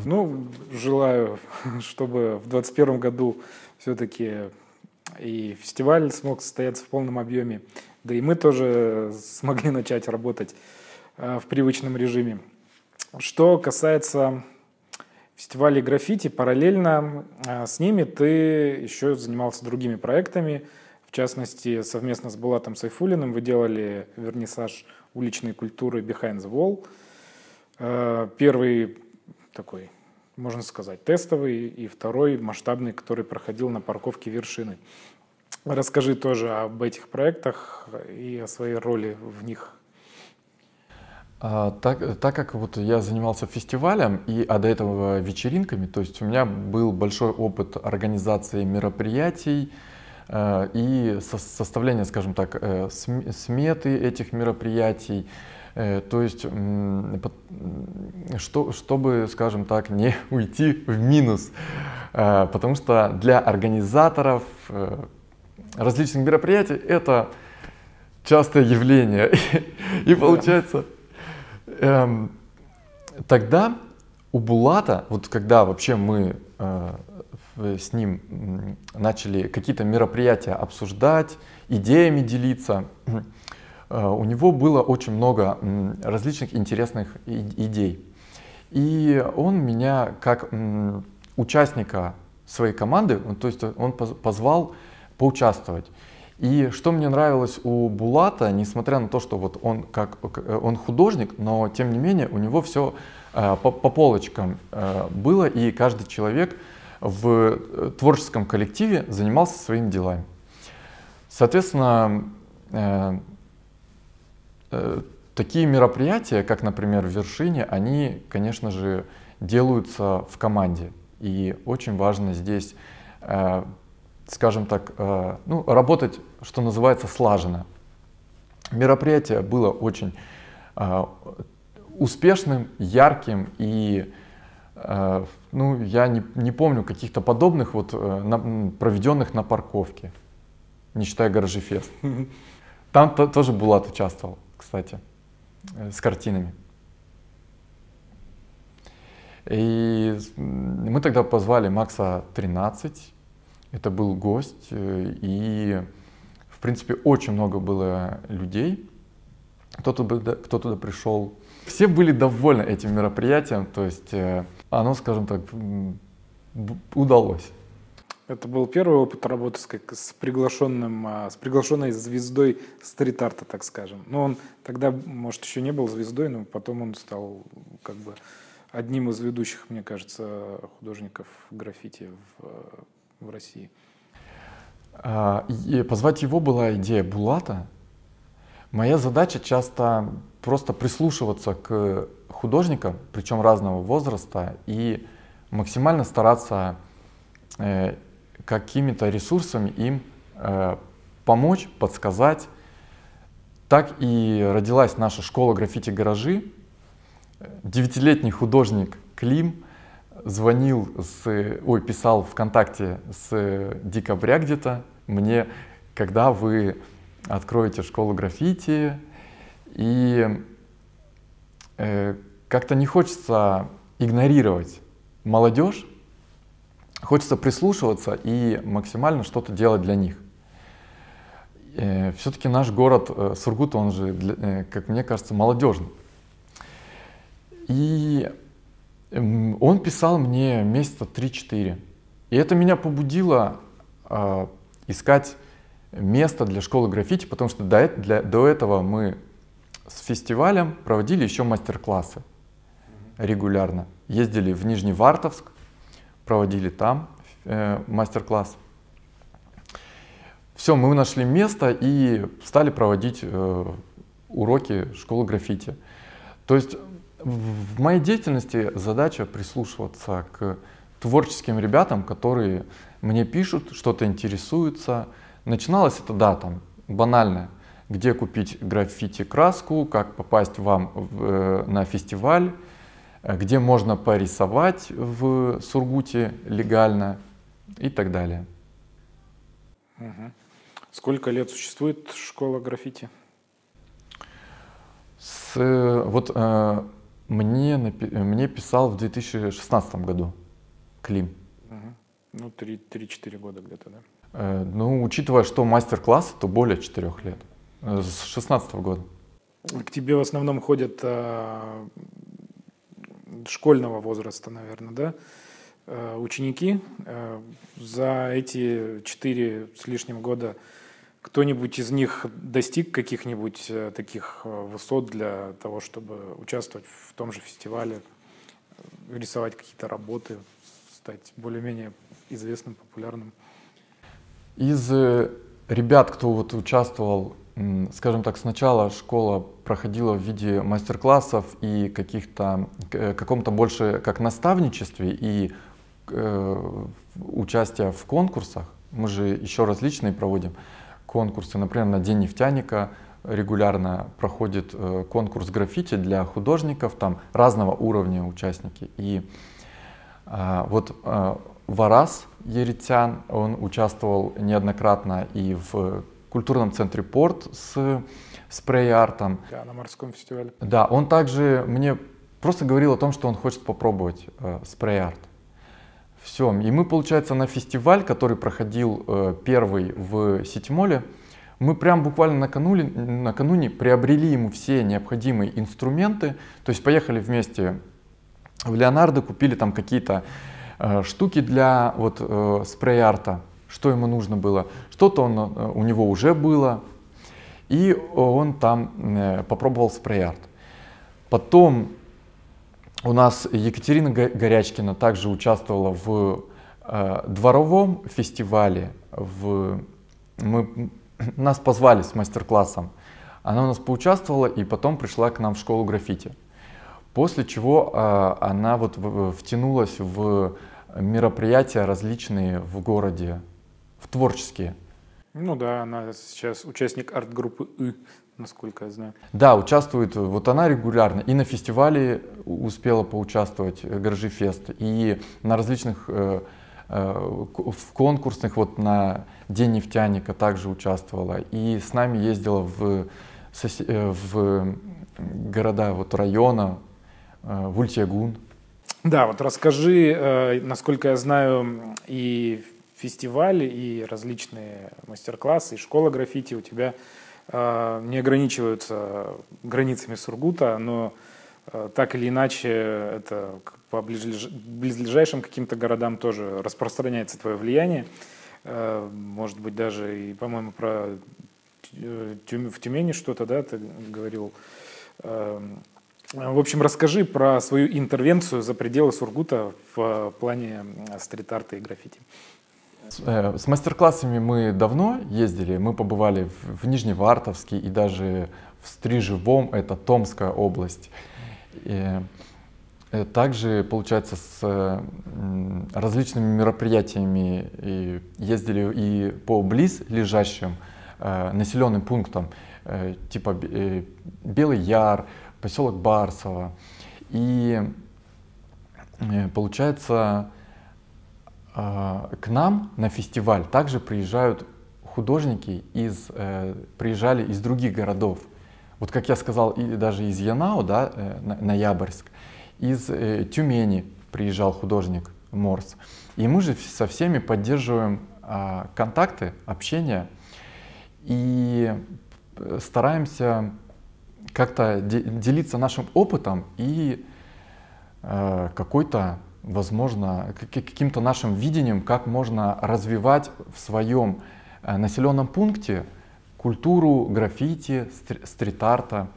Ну, желаю, чтобы в 2021 году все-таки и фестиваль смог состояться в полном объеме, да и мы тоже смогли начать работать э, в привычном режиме. Что касается фестивалей граффити, параллельно э, с ними ты еще занимался другими проектами. В частности, совместно с Булатом Сайфулиным вы делали вернисаж уличной культуры Behind the Wall. Э, первый такой, можно сказать, тестовый, и второй масштабный, который проходил на парковке вершины. Расскажи тоже об этих проектах и о своей роли в них. А, так, так как вот я занимался фестивалем и а до этого вечеринками, то есть у меня был большой опыт организации мероприятий э, и со, составления, скажем так, э, сметы этих мероприятий, Э, то есть, что, чтобы, скажем так, не уйти в минус. Э, потому что для организаторов э, различных мероприятий это частое явление. И получается, эм, тогда у Булата, вот когда вообще мы с ним начали какие-то мероприятия обсуждать, идеями делиться, у него было очень много различных интересных идей. И он меня как участника своей команды, то есть он позвал поучаствовать. И что мне нравилось у Булата, несмотря на то, что вот он как он художник, но тем не менее у него все э, по, по полочкам э, было, и каждый человек в э, творческом коллективе занимался своими делами. Соответственно, э, э, такие мероприятия, как, например, в вершине, они, конечно же, делаются в команде. И очень важно здесь э, скажем так, э, ну, работать, что называется, слаженно. Мероприятие было очень э, успешным, ярким и э, ну, я не, не помню каких-то подобных вот на, проведенных на парковке, не считая гаражи фест. Там то, тоже Булат участвовал, кстати, с картинами. И мы тогда позвали Макса 13, это был гость, э, и, в принципе, очень много было людей, кто туда, кто туда пришел. Все были довольны этим мероприятием, то есть э, оно, скажем так, удалось. Это был первый опыт работы с, как, с приглашенным, а, с приглашенной звездой стрит-арта, так скажем. Но он тогда, может, еще не был звездой, но потом он стал как бы одним из ведущих, мне кажется, художников граффити в в России? А, позвать его была идея Булата. Моя задача часто просто прислушиваться к художникам, причем разного возраста, и максимально стараться э, какими-то ресурсами им э, помочь, подсказать. Так и родилась наша школа граффити-гаражи. Девятилетний художник Клим звонил, с, ой, писал ВКонтакте с декабря где-то мне, когда вы откроете школу граффити, и э, как-то не хочется игнорировать молодежь, хочется прислушиваться и максимально что-то делать для них. Э, Все-таки наш город э, Сургут, он же, для, э, как мне кажется, молодежный. И он писал мне месяца 3-4. И это меня побудило э, искать место для школы граффити, потому что до, для, до этого мы с фестивалем проводили еще мастер-классы регулярно. Ездили в Нижневартовск, проводили там э, мастер-класс. Все, мы нашли место и стали проводить э, уроки школы граффити. То есть в моей деятельности задача прислушиваться к творческим ребятам, которые мне пишут, что-то интересуются. Начиналось это, да, там, банально. Где купить граффити краску, как попасть вам в, э, на фестиваль, э, где можно порисовать в Сургуте легально и так далее. Угу. Сколько лет существует школа граффити? С, вот э, мне, мне писал в 2016 году Клим. Угу. Ну, 3-4 года где-то, да? Э, ну, учитывая, что мастер-класс, то более 4 лет. Э, с 16 года. К тебе в основном ходят э, школьного возраста, наверное, да? Э, ученики. Э, за эти 4 с лишним года кто-нибудь из них достиг каких-нибудь э, таких э, высот для того, чтобы участвовать в том же фестивале, э, рисовать какие-то работы, стать более-менее известным, популярным? Из ребят, кто вот участвовал, скажем так, сначала школа проходила в виде мастер-классов и каких-то, каком-то больше как наставничестве и э, участия в конкурсах. Мы же еще различные проводим конкурсы. Например, на День нефтяника регулярно проходит э, конкурс граффити для художников, там разного уровня участники. И а, вот а, Варас Еритян, он участвовал неоднократно и в культурном центре «Порт» с спрей-артом. Да, на морском фестивале. Да, он также мне просто говорил о том, что он хочет попробовать э, спрей-арт. Все. И мы, получается, на фестиваль, который проходил э, первый в Ситимоле, Мы прям буквально накануне, накануне приобрели ему все необходимые инструменты, то есть поехали вместе в Леонардо, купили там какие-то э, штуки для вот э, спрей-арта, что ему нужно было. Что-то он, э, у него уже было, и он там э, попробовал спрей-арт. Потом у нас Екатерина Горячкина также участвовала в э, дворовом фестивале. В, мы, нас позвали с мастер-классом. Она у нас поучаствовала и потом пришла к нам в школу граффити. После чего э, она вот втянулась в мероприятия различные в городе, в творческие. Ну да, она сейчас участник арт-группы «И», насколько я знаю. Да, участвует, вот она регулярно и на фестивале успела поучаствовать, э, Гаражи Фест, и на различных э, э, в конкурсных, вот на День нефтяника также участвовала, и с нами ездила в, в города вот района, в Ультягун. Да, вот расскажи, насколько я знаю, и фестивали, и различные мастер-классы, и школа граффити у тебя не ограничиваются границами Сургута, но а, так или иначе это по близлежащим каким-то городам тоже распространяется твое влияние. А, может быть, даже и, по-моему, про э, в Тюмени что-то, да, ты говорил. В общем, расскажи про свою интервенцию за пределы Сургута в плане стрит-арта и граффити. Э, с мастер-классами мы давно ездили, мы побывали в, Нижневартовске и даже в Стрижевом, это Томская область. И э, также, получается, с различными мероприятиями ездили и по близлежащим э, населенным пунктам, э, типа э, Белый Яр, поселок Барсово. И э, получается, к нам на фестиваль также приезжают художники из, э, приезжали из других городов. Вот как я сказал, и даже из Янау, да, э, Ноябрьск, из э, Тюмени приезжал художник Морс. И мы же со всеми поддерживаем э, контакты, общение и стараемся как-то де делиться нашим опытом и э, какой-то возможно, каким-то нашим видением, как можно развивать в своем э, населенном пункте культуру граффити, стрит-арта.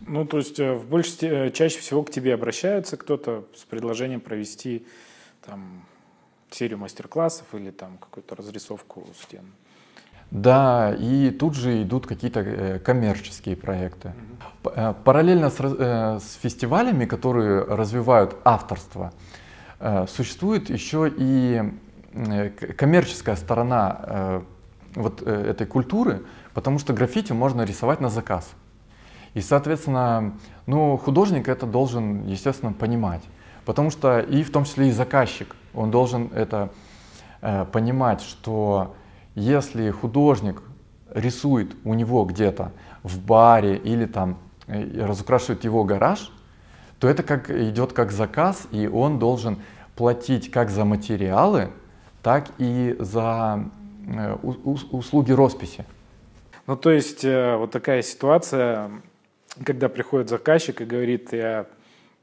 Ну, то есть э, в больше, э, чаще всего к тебе обращаются кто-то с предложением провести там серию мастер-классов или там какую-то разрисовку стен. Да, и тут же идут какие-то э, коммерческие проекты. Э, параллельно с, э, с фестивалями, которые развивают авторство, существует еще и коммерческая сторона вот этой культуры, потому что граффити можно рисовать на заказ. И, соответственно, ну, художник это должен, естественно, понимать. Потому что и в том числе и заказчик, он должен это понимать, что если художник рисует у него где-то в баре или там э, разукрашивает его гараж, то это как идет как заказ, и он должен платить как за материалы, так и за э, услуги росписи. Ну, то есть э, вот такая ситуация, когда приходит заказчик и говорит, я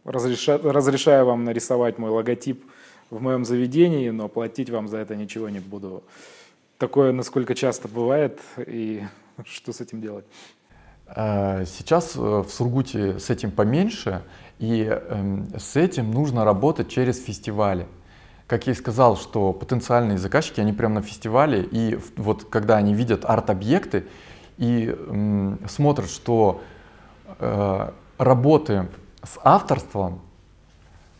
разреша, разрешаю вам нарисовать мой логотип в моем заведении, но платить вам за это ничего не буду. Такое насколько часто бывает и что с этим делать? А, сейчас э, в Сургуте с этим поменьше, и эм, с этим нужно работать через фестивали. Как я и сказал, что потенциальные заказчики, они прямо на фестивале, и вот когда они видят арт-объекты и смотрят, что э, работы с авторством,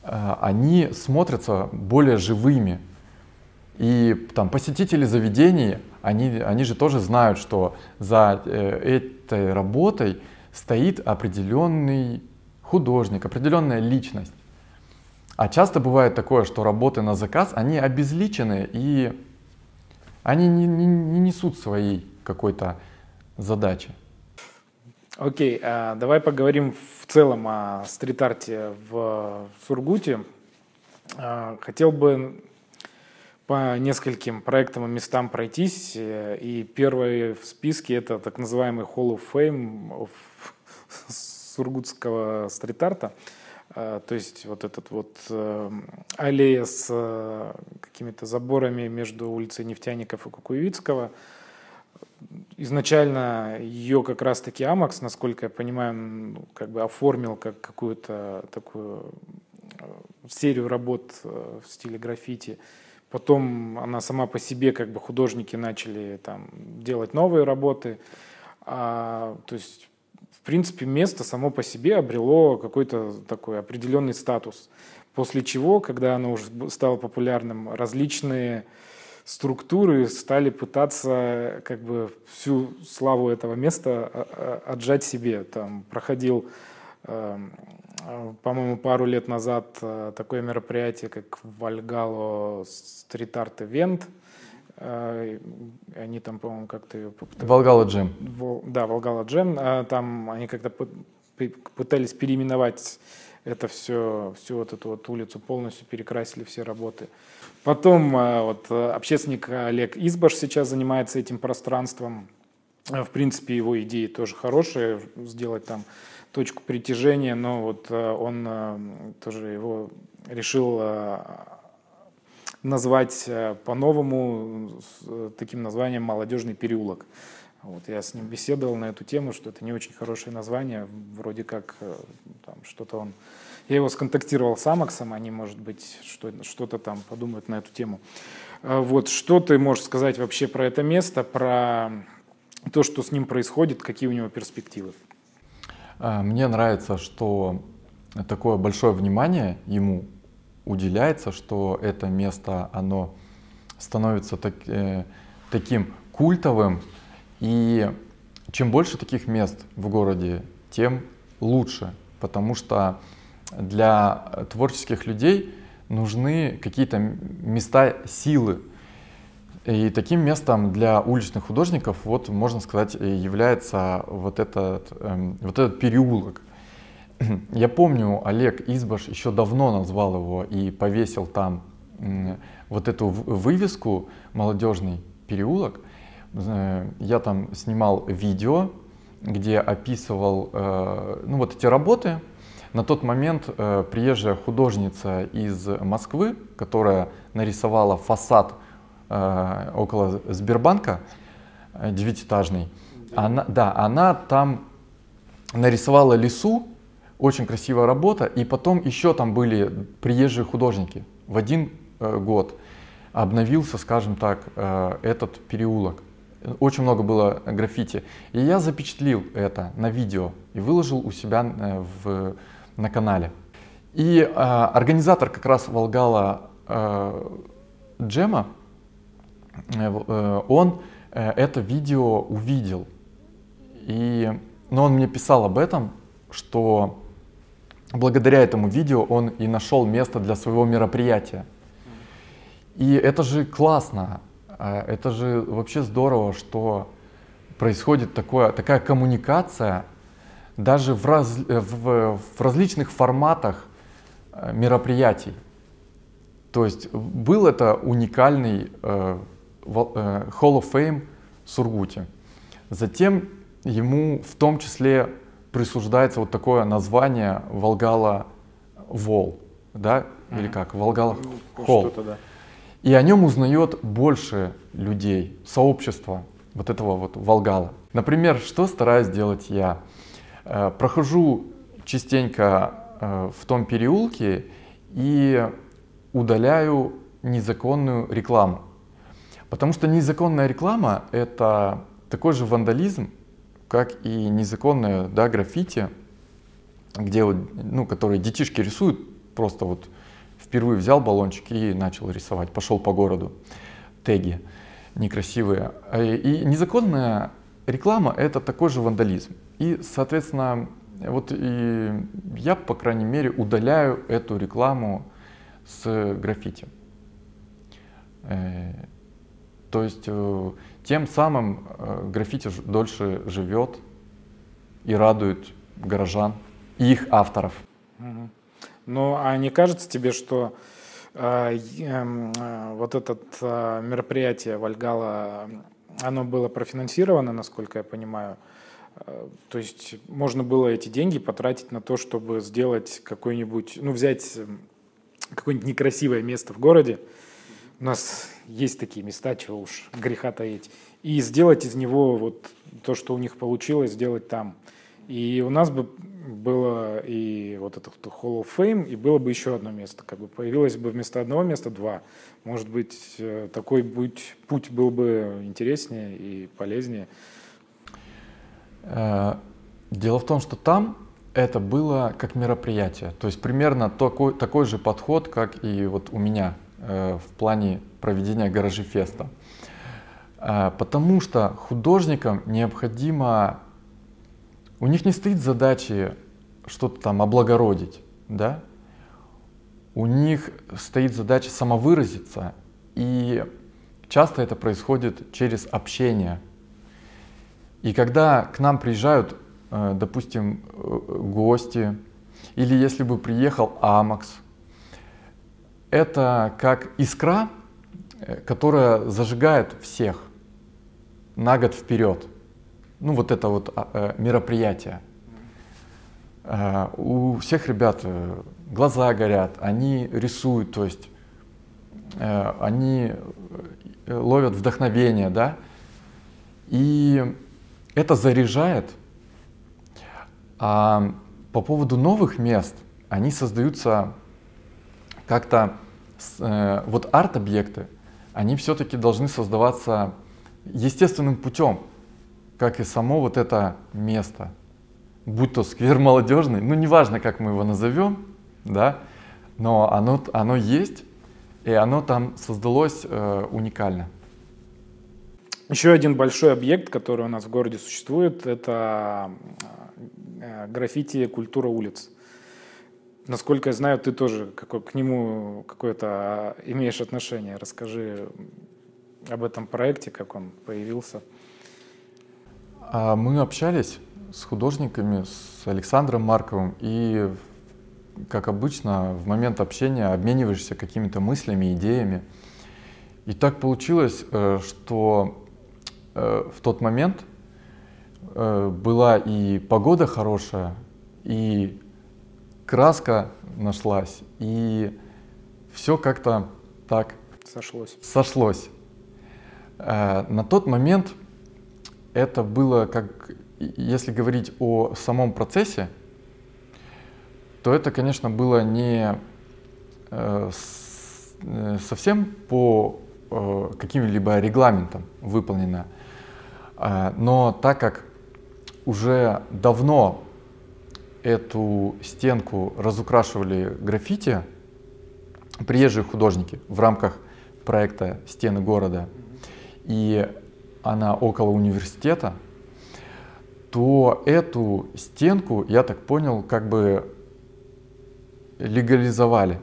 э, они смотрятся более живыми, и там посетители заведений, они, они же тоже знают, что за э, этой работой стоит определенный художник, определенная личность. А часто бывает такое, что работы на заказ, они обезличены и они не, не, не несут своей какой-то задачи. Окей, okay, а давай поговорим в целом о стрит-арте в Сургуте. А, хотел бы по нескольким проектам и местам пройтись. Э, и первый в списке это так называемый Hall of Fame сургутского стрит-арта. Э, то есть вот этот вот э, аллея с какими-то заборами между улицей Нефтяников и Кукуевицкого. Изначально ее как раз-таки Амакс, насколько я понимаю, ну, как бы оформил как какую-то такую серию работ в стиле граффити. Потом она сама по себе, как бы художники начали там делать новые работы. А, то есть, в принципе, место само по себе обрело какой-то такой определенный статус. После чего, когда оно уже стало популярным, различные структуры стали пытаться как бы всю славу этого места а, а, отжать себе. Там проходил эм, по-моему, пару лет назад э, такое мероприятие, как Вальгало Стрит Арт Event. Они там, по-моему, как-то ее... Волгала Джем. Да, Волгала Джем. А там они как-то пытались переименовать это все, всю вот эту вот улицу полностью перекрасили все работы. Потом э, вот общественник Олег Избаш сейчас занимается этим пространством. В принципе, его идеи тоже хорошие, сделать там точку притяжения, но вот э, он э, тоже его решил э, назвать по-новому таким названием «Молодежный переулок». Вот, я с ним беседовал на эту тему, что это не очень хорошее название, вроде как там, что-то он... Я его сконтактировал с Амаксом, они, может быть, что-то там подумают на эту тему. Вот, что ты можешь сказать вообще про это место, про то, что с ним происходит, какие у него перспективы? А, мне нравится, что такое большое внимание ему уделяется, что это место, оно становится так, э, таким культовым. И чем больше таких мест в городе, тем лучше, потому что для творческих людей нужны какие-то места силы, и таким местом для уличных художников, вот можно сказать, является вот этот, эм, вот этот переулок. Я помню, Олег Избаш еще давно назвал его и повесил там вот эту вывеску «Молодежный переулок». Э, я там снимал видео, где описывал э, ну, вот эти работы. На тот момент э, приезжая художница из Москвы, которая нарисовала фасад э, около Сбербанка, э, девятиэтажный. Она, да, она там нарисовала лесу, очень красивая работа, и потом еще там были приезжие художники. В один э, год обновился, скажем так, э, этот переулок. Очень много было граффити. И я запечатлил это на видео и выложил у себя в, на канале. И э, организатор как раз Волгала э, Джема, он э, это видео увидел. И, но он мне писал об этом, что благодаря этому видео он и нашел место для своего мероприятия. И это же классно, это же вообще здорово, что происходит такое, такая коммуникация даже в, раз, в, в различных форматах мероприятий. То есть был это уникальный Э, Hall of Fame Сургуте. Затем ему в том числе присуждается вот такое название Волгала Вол, да, или как, Волгала ну, Холл. Да. И о нем узнает больше людей, сообщества вот этого вот Волгала. Например, что стараюсь делать я? Э, прохожу частенько э, в том переулке и удаляю незаконную рекламу. Потому что незаконная реклама — это такой же вандализм, как и незаконная да, граффити, где вот, ну, которые детишки рисуют, просто вот впервые взял баллончик и начал рисовать, пошел по городу, теги некрасивые. А, и незаконная реклама — это такой же вандализм. И, соответственно, вот и я, по крайней мере, удаляю эту рекламу с граффити. Э, то есть э, тем самым э, граффити дольше живет и радует горожан и их авторов. Ну, а не кажется тебе, что А, эм, а, вот это а, мероприятие Вальгала, оно было профинансировано, насколько я понимаю. То есть можно было эти деньги потратить на то, чтобы сделать какой-нибудь, ну, взять эм, какое-нибудь некрасивое место в городе. У нас есть такие места, чего уж греха таить. И сделать из него вот то, что у них получилось, сделать там. И у нас бы было и вот это Hall of Fame, и было бы еще одно место. Как бы появилось бы вместо одного места два. Может быть, э, такой путь, путь был бы интереснее и полезнее. Э, дело в том, что там это было как мероприятие. То есть примерно такой, такой же подход, как и вот у меня в плане проведения гаражи феста. Потому что художникам необходимо у них не стоит задачи что-то там облагородить, да? У них стоит задача самовыразиться, и часто это происходит через общение. И когда к нам приезжают, э, допустим, э, гости, или если бы приехал Амакс, это как искра, э, которая зажигает всех на год вперед ну вот это вот а, э, мероприятие. Э, у всех ребят глаза горят, они рисуют, то есть они ловят вдохновение, да, и это заряжает. А по поводу новых мест, они создаются как-то, вот арт-объекты, они все-таки должны создаваться естественным путем как и само вот это место, будь то сквер молодежный, ну неважно, как мы его назовем, да, но оно, оно есть, и оно там создалось э, уникально. Еще один большой объект, который у нас в городе существует, это э, граффити «Культура улиц». Насколько я знаю, ты тоже какой, к нему какое-то имеешь отношение. Расскажи об этом проекте, как он появился. А мы общались с художниками, с Александром Марковым, и, как обычно, в момент общения обмениваешься какими-то мыслями, идеями. И так получилось, э, что э, в тот момент э, была и погода хорошая, и краска нашлась, и все как-то так сошлось. сошлось. На тот момент это было как, если говорить о самом процессе, то это, конечно, было не э, э, совсем по э, каким-либо регламентам выполнено, но так как уже давно эту стенку разукрашивали граффити приезжие художники в рамках проекта «Стены города», и она около университета, то эту стенку, я так понял, как бы легализовали.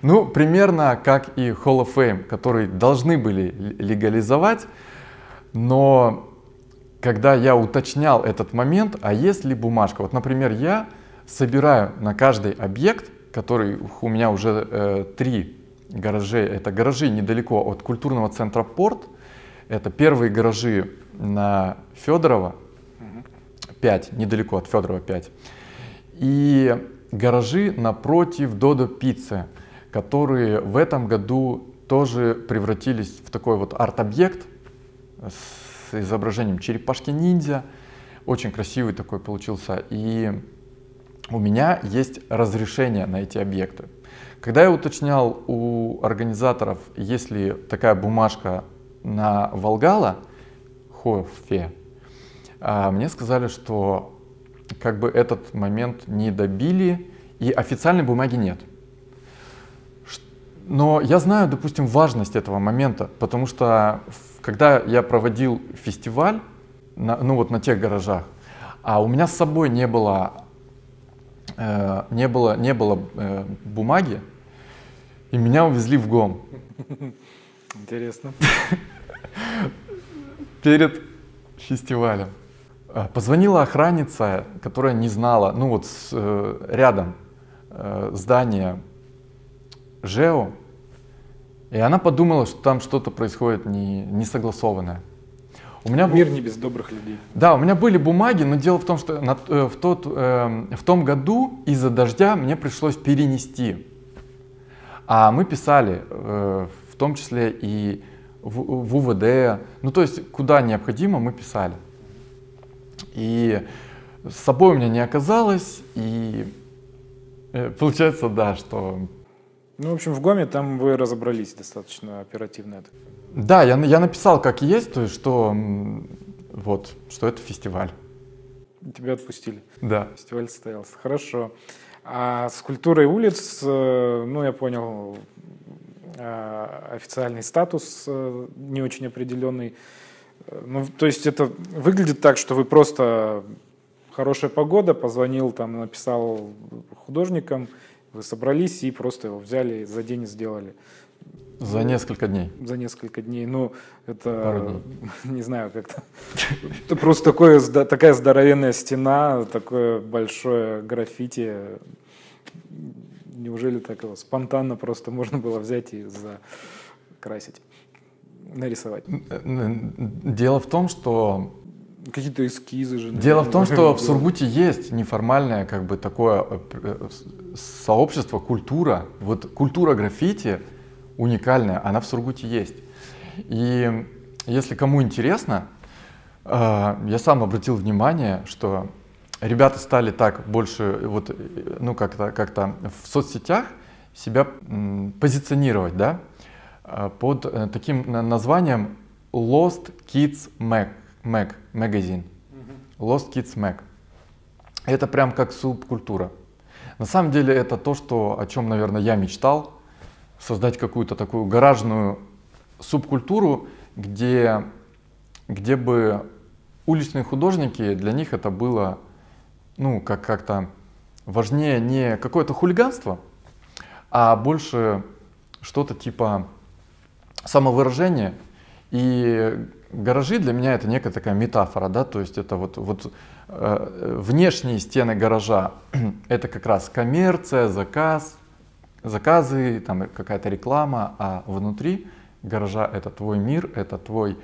Ну, примерно как и Hall of Fame, которые должны были легализовать, но когда я уточнял этот момент, а есть ли бумажка, вот, например, я собираю на каждый объект, который у меня уже э, три гаражей, это гаражи недалеко от культурного центра Порт, это первые гаражи на Федорова, 5, недалеко от Федорова 5. И гаражи напротив Додо Пиццы, которые в этом году тоже превратились в такой вот арт-объект изображением черепашки-ниндзя. Очень красивый такой получился. И у меня есть разрешение на эти объекты. Когда я уточнял у организаторов, есть ли такая бумажка на Волгала, Хофе, а мне сказали, что как бы этот момент не добили и официальной бумаги нет. Но я знаю, допустим, важность этого момента, потому что когда я проводил фестиваль, на, ну вот на тех гаражах, а у меня с собой не было, э, не было, не было э, бумаги, и меня увезли в ГОМ. Интересно. Перед фестивалем. А, позвонила охранница, которая не знала, ну вот с, э, рядом э, здание ЖЭО, И она подумала, что там что-то происходит не, не согласованное. У меня Мир не без добрых людей. Да, у меня были бумаги, но дело в том, что на, э, в, тот, э, в том году из-за дождя мне пришлось перенести. А мы писали, э, в том числе и в, в УВД, ну то есть куда необходимо, мы писали. И с собой у меня не оказалось, и э, получается, да, что... Ну, в общем, в ГОМе там вы разобрались достаточно оперативно. Да, я, я написал как есть, то есть что, вот, что это фестиваль. Тебя отпустили? Да. Фестиваль состоялся. Хорошо. А с культурой улиц, э, ну, я понял, э, официальный статус не очень определенный. Ну, то есть это выглядит так, что вы просто хорошая погода, позвонил, там, написал художникам, вы собрались и просто его взяли, за день сделали. За несколько дней. За несколько дней. Ну, это, не знаю, как-то... Это просто такое, такая здоровенная стена, такое большое граффити. Неужели так его спонтанно просто можно было взять и закрасить, нарисовать? Дело в том, что Какие-то эскизы же. Дело в том, что в Сургуте есть неформальное как бы такое э, сообщество, культура. Вот культура граффити уникальная, она в Сургуте есть. И если кому интересно, э, я сам обратил внимание, что ребята стали так больше, вот, э, ну как-то как в соцсетях себя позиционировать, да, под таким названием Lost Kids Mag. Mac, магазин. Lost Kids Mac. Это прям как субкультура. На самом деле это то, что, о чем, наверное, я мечтал. Создать какую-то такую гаражную субкультуру, где, где бы уличные художники, для них это было ну, как, как-то важнее не какое-то хулиганство, а больше что-то типа самовыражения и гаражи для меня это некая такая метафора, да, то есть это вот, вот э, внешние стены гаража, это как раз коммерция, заказ, заказы, там какая-то реклама, а внутри гаража это твой мир, это твой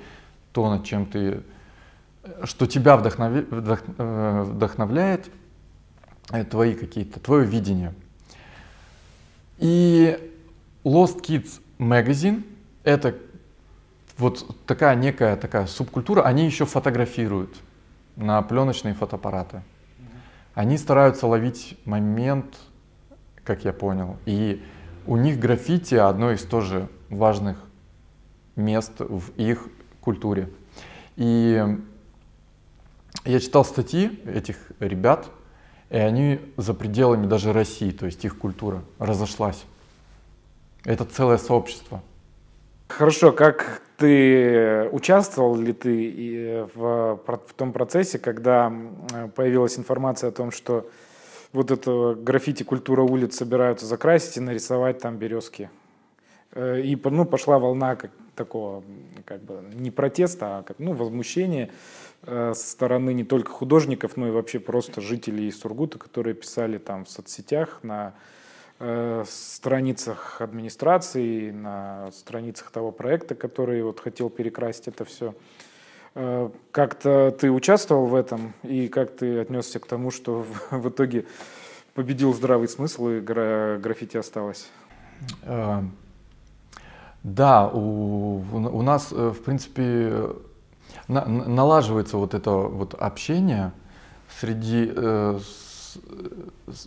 то, над чем ты, что тебя вдохнови, вдох, э, вдохновляет, э, твои какие-то, твое видение. И Lost Kids Magazine это вот такая некая такая субкультура, они еще фотографируют на пленочные фотоаппараты. Они стараются ловить момент, как я понял. И у них граффити одно из тоже важных мест в их культуре. И я читал статьи этих ребят, и они за пределами даже России, то есть их культура разошлась. Это целое сообщество. Хорошо, как ты участвовал ли ты в, в том процессе, когда появилась информация о том, что вот это граффити культура улиц собираются закрасить и нарисовать там березки? Э, и ну, пошла волна как, такого как бы не протеста, а как, ну, возмущения э, со стороны не только художников, но и вообще просто жителей Сургута, которые писали там в соцсетях на Э, страницах администрации, на страницах того проекта, который вот хотел перекрасить это все. Э, как-то ты участвовал в этом и как ты отнесся к тому, что в, итоге победил здравый смысл и гра граффити осталось? Э, да, у, у нас, в принципе, на, налаживается вот это вот общение среди э,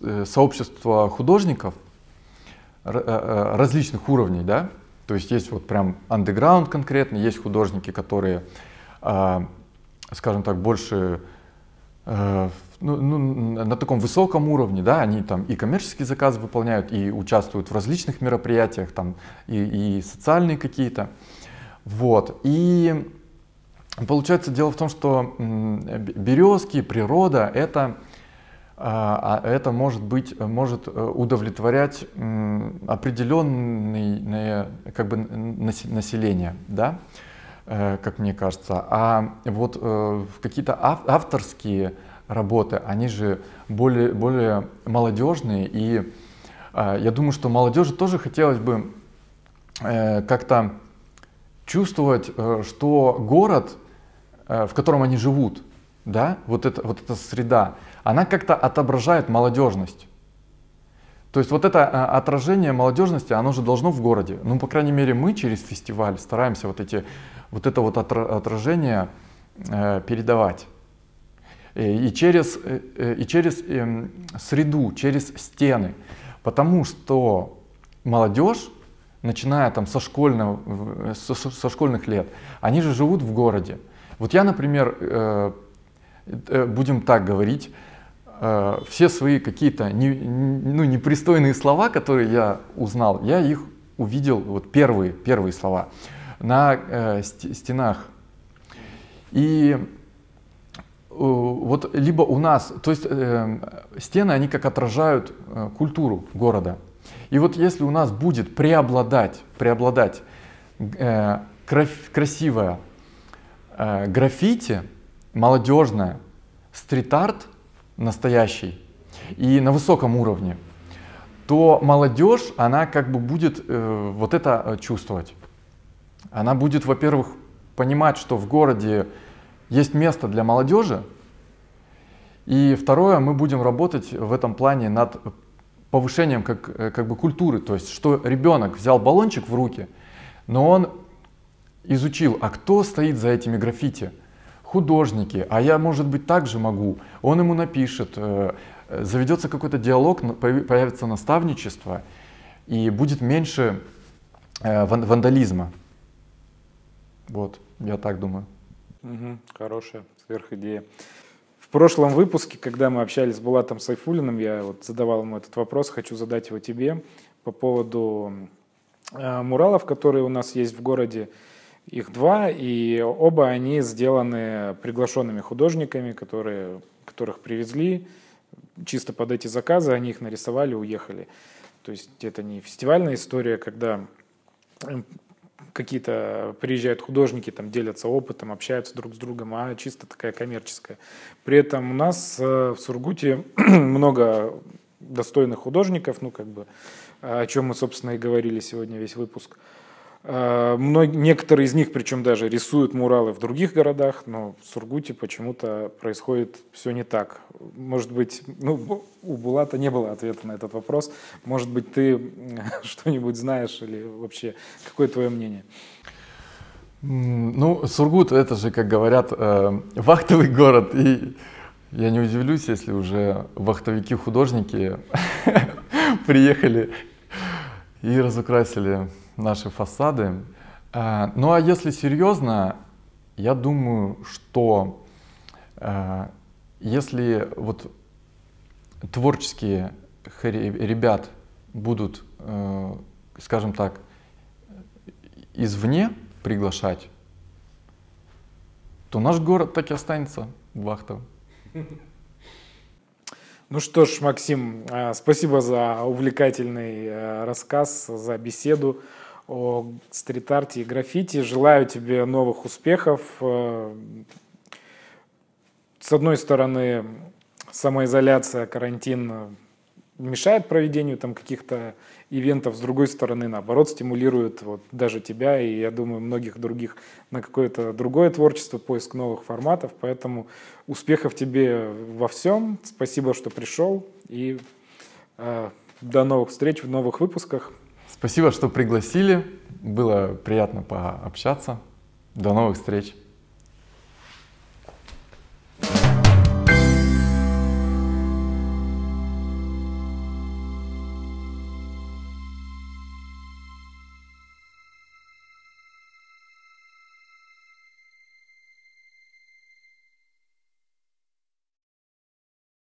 Э, сообщества художников э, э, различных уровней, да, то есть есть вот прям андеграунд конкретно, есть художники, которые, а, скажем так, больше ну, ну, на таком высоком уровне, да, они там и коммерческие заказы выполняют, и участвуют в различных мероприятиях, там, и, и социальные какие-то. Вот. И получается дело в том, что березки, природа — это а, а это может быть, может э, удовлетворять определенное как бы население, да, э, как мне кажется. А вот э, какие-то авторские работы, они же более, более молодежные, и а, я думаю, что молодежи тоже хотелось бы э, как-то чувствовать, э, что город, э, в котором они живут, да, вот, это, вот эта среда, она как-то отображает молодежность. То есть вот это э, отражение молодежности, оно же должно в городе. Ну, по крайней мере, мы через фестиваль стараемся вот, эти, вот это вот отражение э, передавать. И через, и через эм, среду, через стены. Потому что молодежь, начиная там со, школьного, со, со школьных лет, они же живут в городе. Вот я, например, э, будем так говорить, э, все свои какие-то не, ну, непристойные слова, которые я узнал, я их увидел, вот первые, первые слова, на э, стенах. И э, вот либо у нас, то есть э, стены, они как отражают э, культуру города. И вот если у нас будет преобладать, преобладать э, красивое э, граффити, молодежное, стрит-арт настоящий и на высоком уровне, то молодежь, она как бы будет э, вот это э, чувствовать. Она будет, во-первых, понимать, что в городе есть место для молодежи. И второе, мы будем работать в этом плане над повышением как, э, как бы культуры. То есть, что ребенок взял баллончик в руки, но он изучил, а кто стоит за этими граффити – художники, а я, может быть, также могу. Он ему напишет, э, заведется какой-то диалог, появится наставничество, и будет меньше э, вандализма. Вот, я так думаю. Угу, хорошая сверхидея. В прошлом выпуске, когда мы общались с Булатом Сайфулиным, я вот задавал ему этот вопрос, хочу задать его тебе по поводу э, муралов, которые у нас есть в городе. Их два, и оба они сделаны приглашенными художниками, которые, которых привезли чисто под эти заказы, они их нарисовали, уехали. То есть это не фестивальная история, когда эм, какие-то приезжают художники, там делятся опытом, общаются друг с другом, а чисто такая коммерческая. При этом у нас э, в Сургуте много достойных художников, ну как бы, о чем мы, собственно, и говорили сегодня весь выпуск. Э, Многие, некоторые из них, причем даже рисуют муралы в других городах, но в Сургуте почему-то происходит все не так. Может быть, ну, у Булата не было ответа на этот вопрос. Может быть, ты что-нибудь знаешь или вообще какое твое мнение? Ну, Сургут это же, как говорят, э, вахтовый город. И я не удивлюсь, если уже вахтовики-художники приехали и разукрасили наши фасады. А, ну а если серьезно, я думаю, что а, если вот творческие ребят будут, э, скажем так, извне приглашать, то наш город так и останется вахтовым. Ну что ж, Максим, э, спасибо за увлекательный э, рассказ, за беседу о стрит-арте и граффити. Желаю тебе новых успехов. Э, с одной стороны, самоизоляция, карантин мешает проведению там каких-то ивентов, с другой стороны, наоборот, стимулирует вот даже тебя и, я думаю, многих других на какое-то другое творчество, поиск новых форматов. Поэтому успехов тебе во всем. Спасибо, что пришел. И э, до новых встреч в новых выпусках. Спасибо, что пригласили. Было приятно пообщаться. До новых встреч.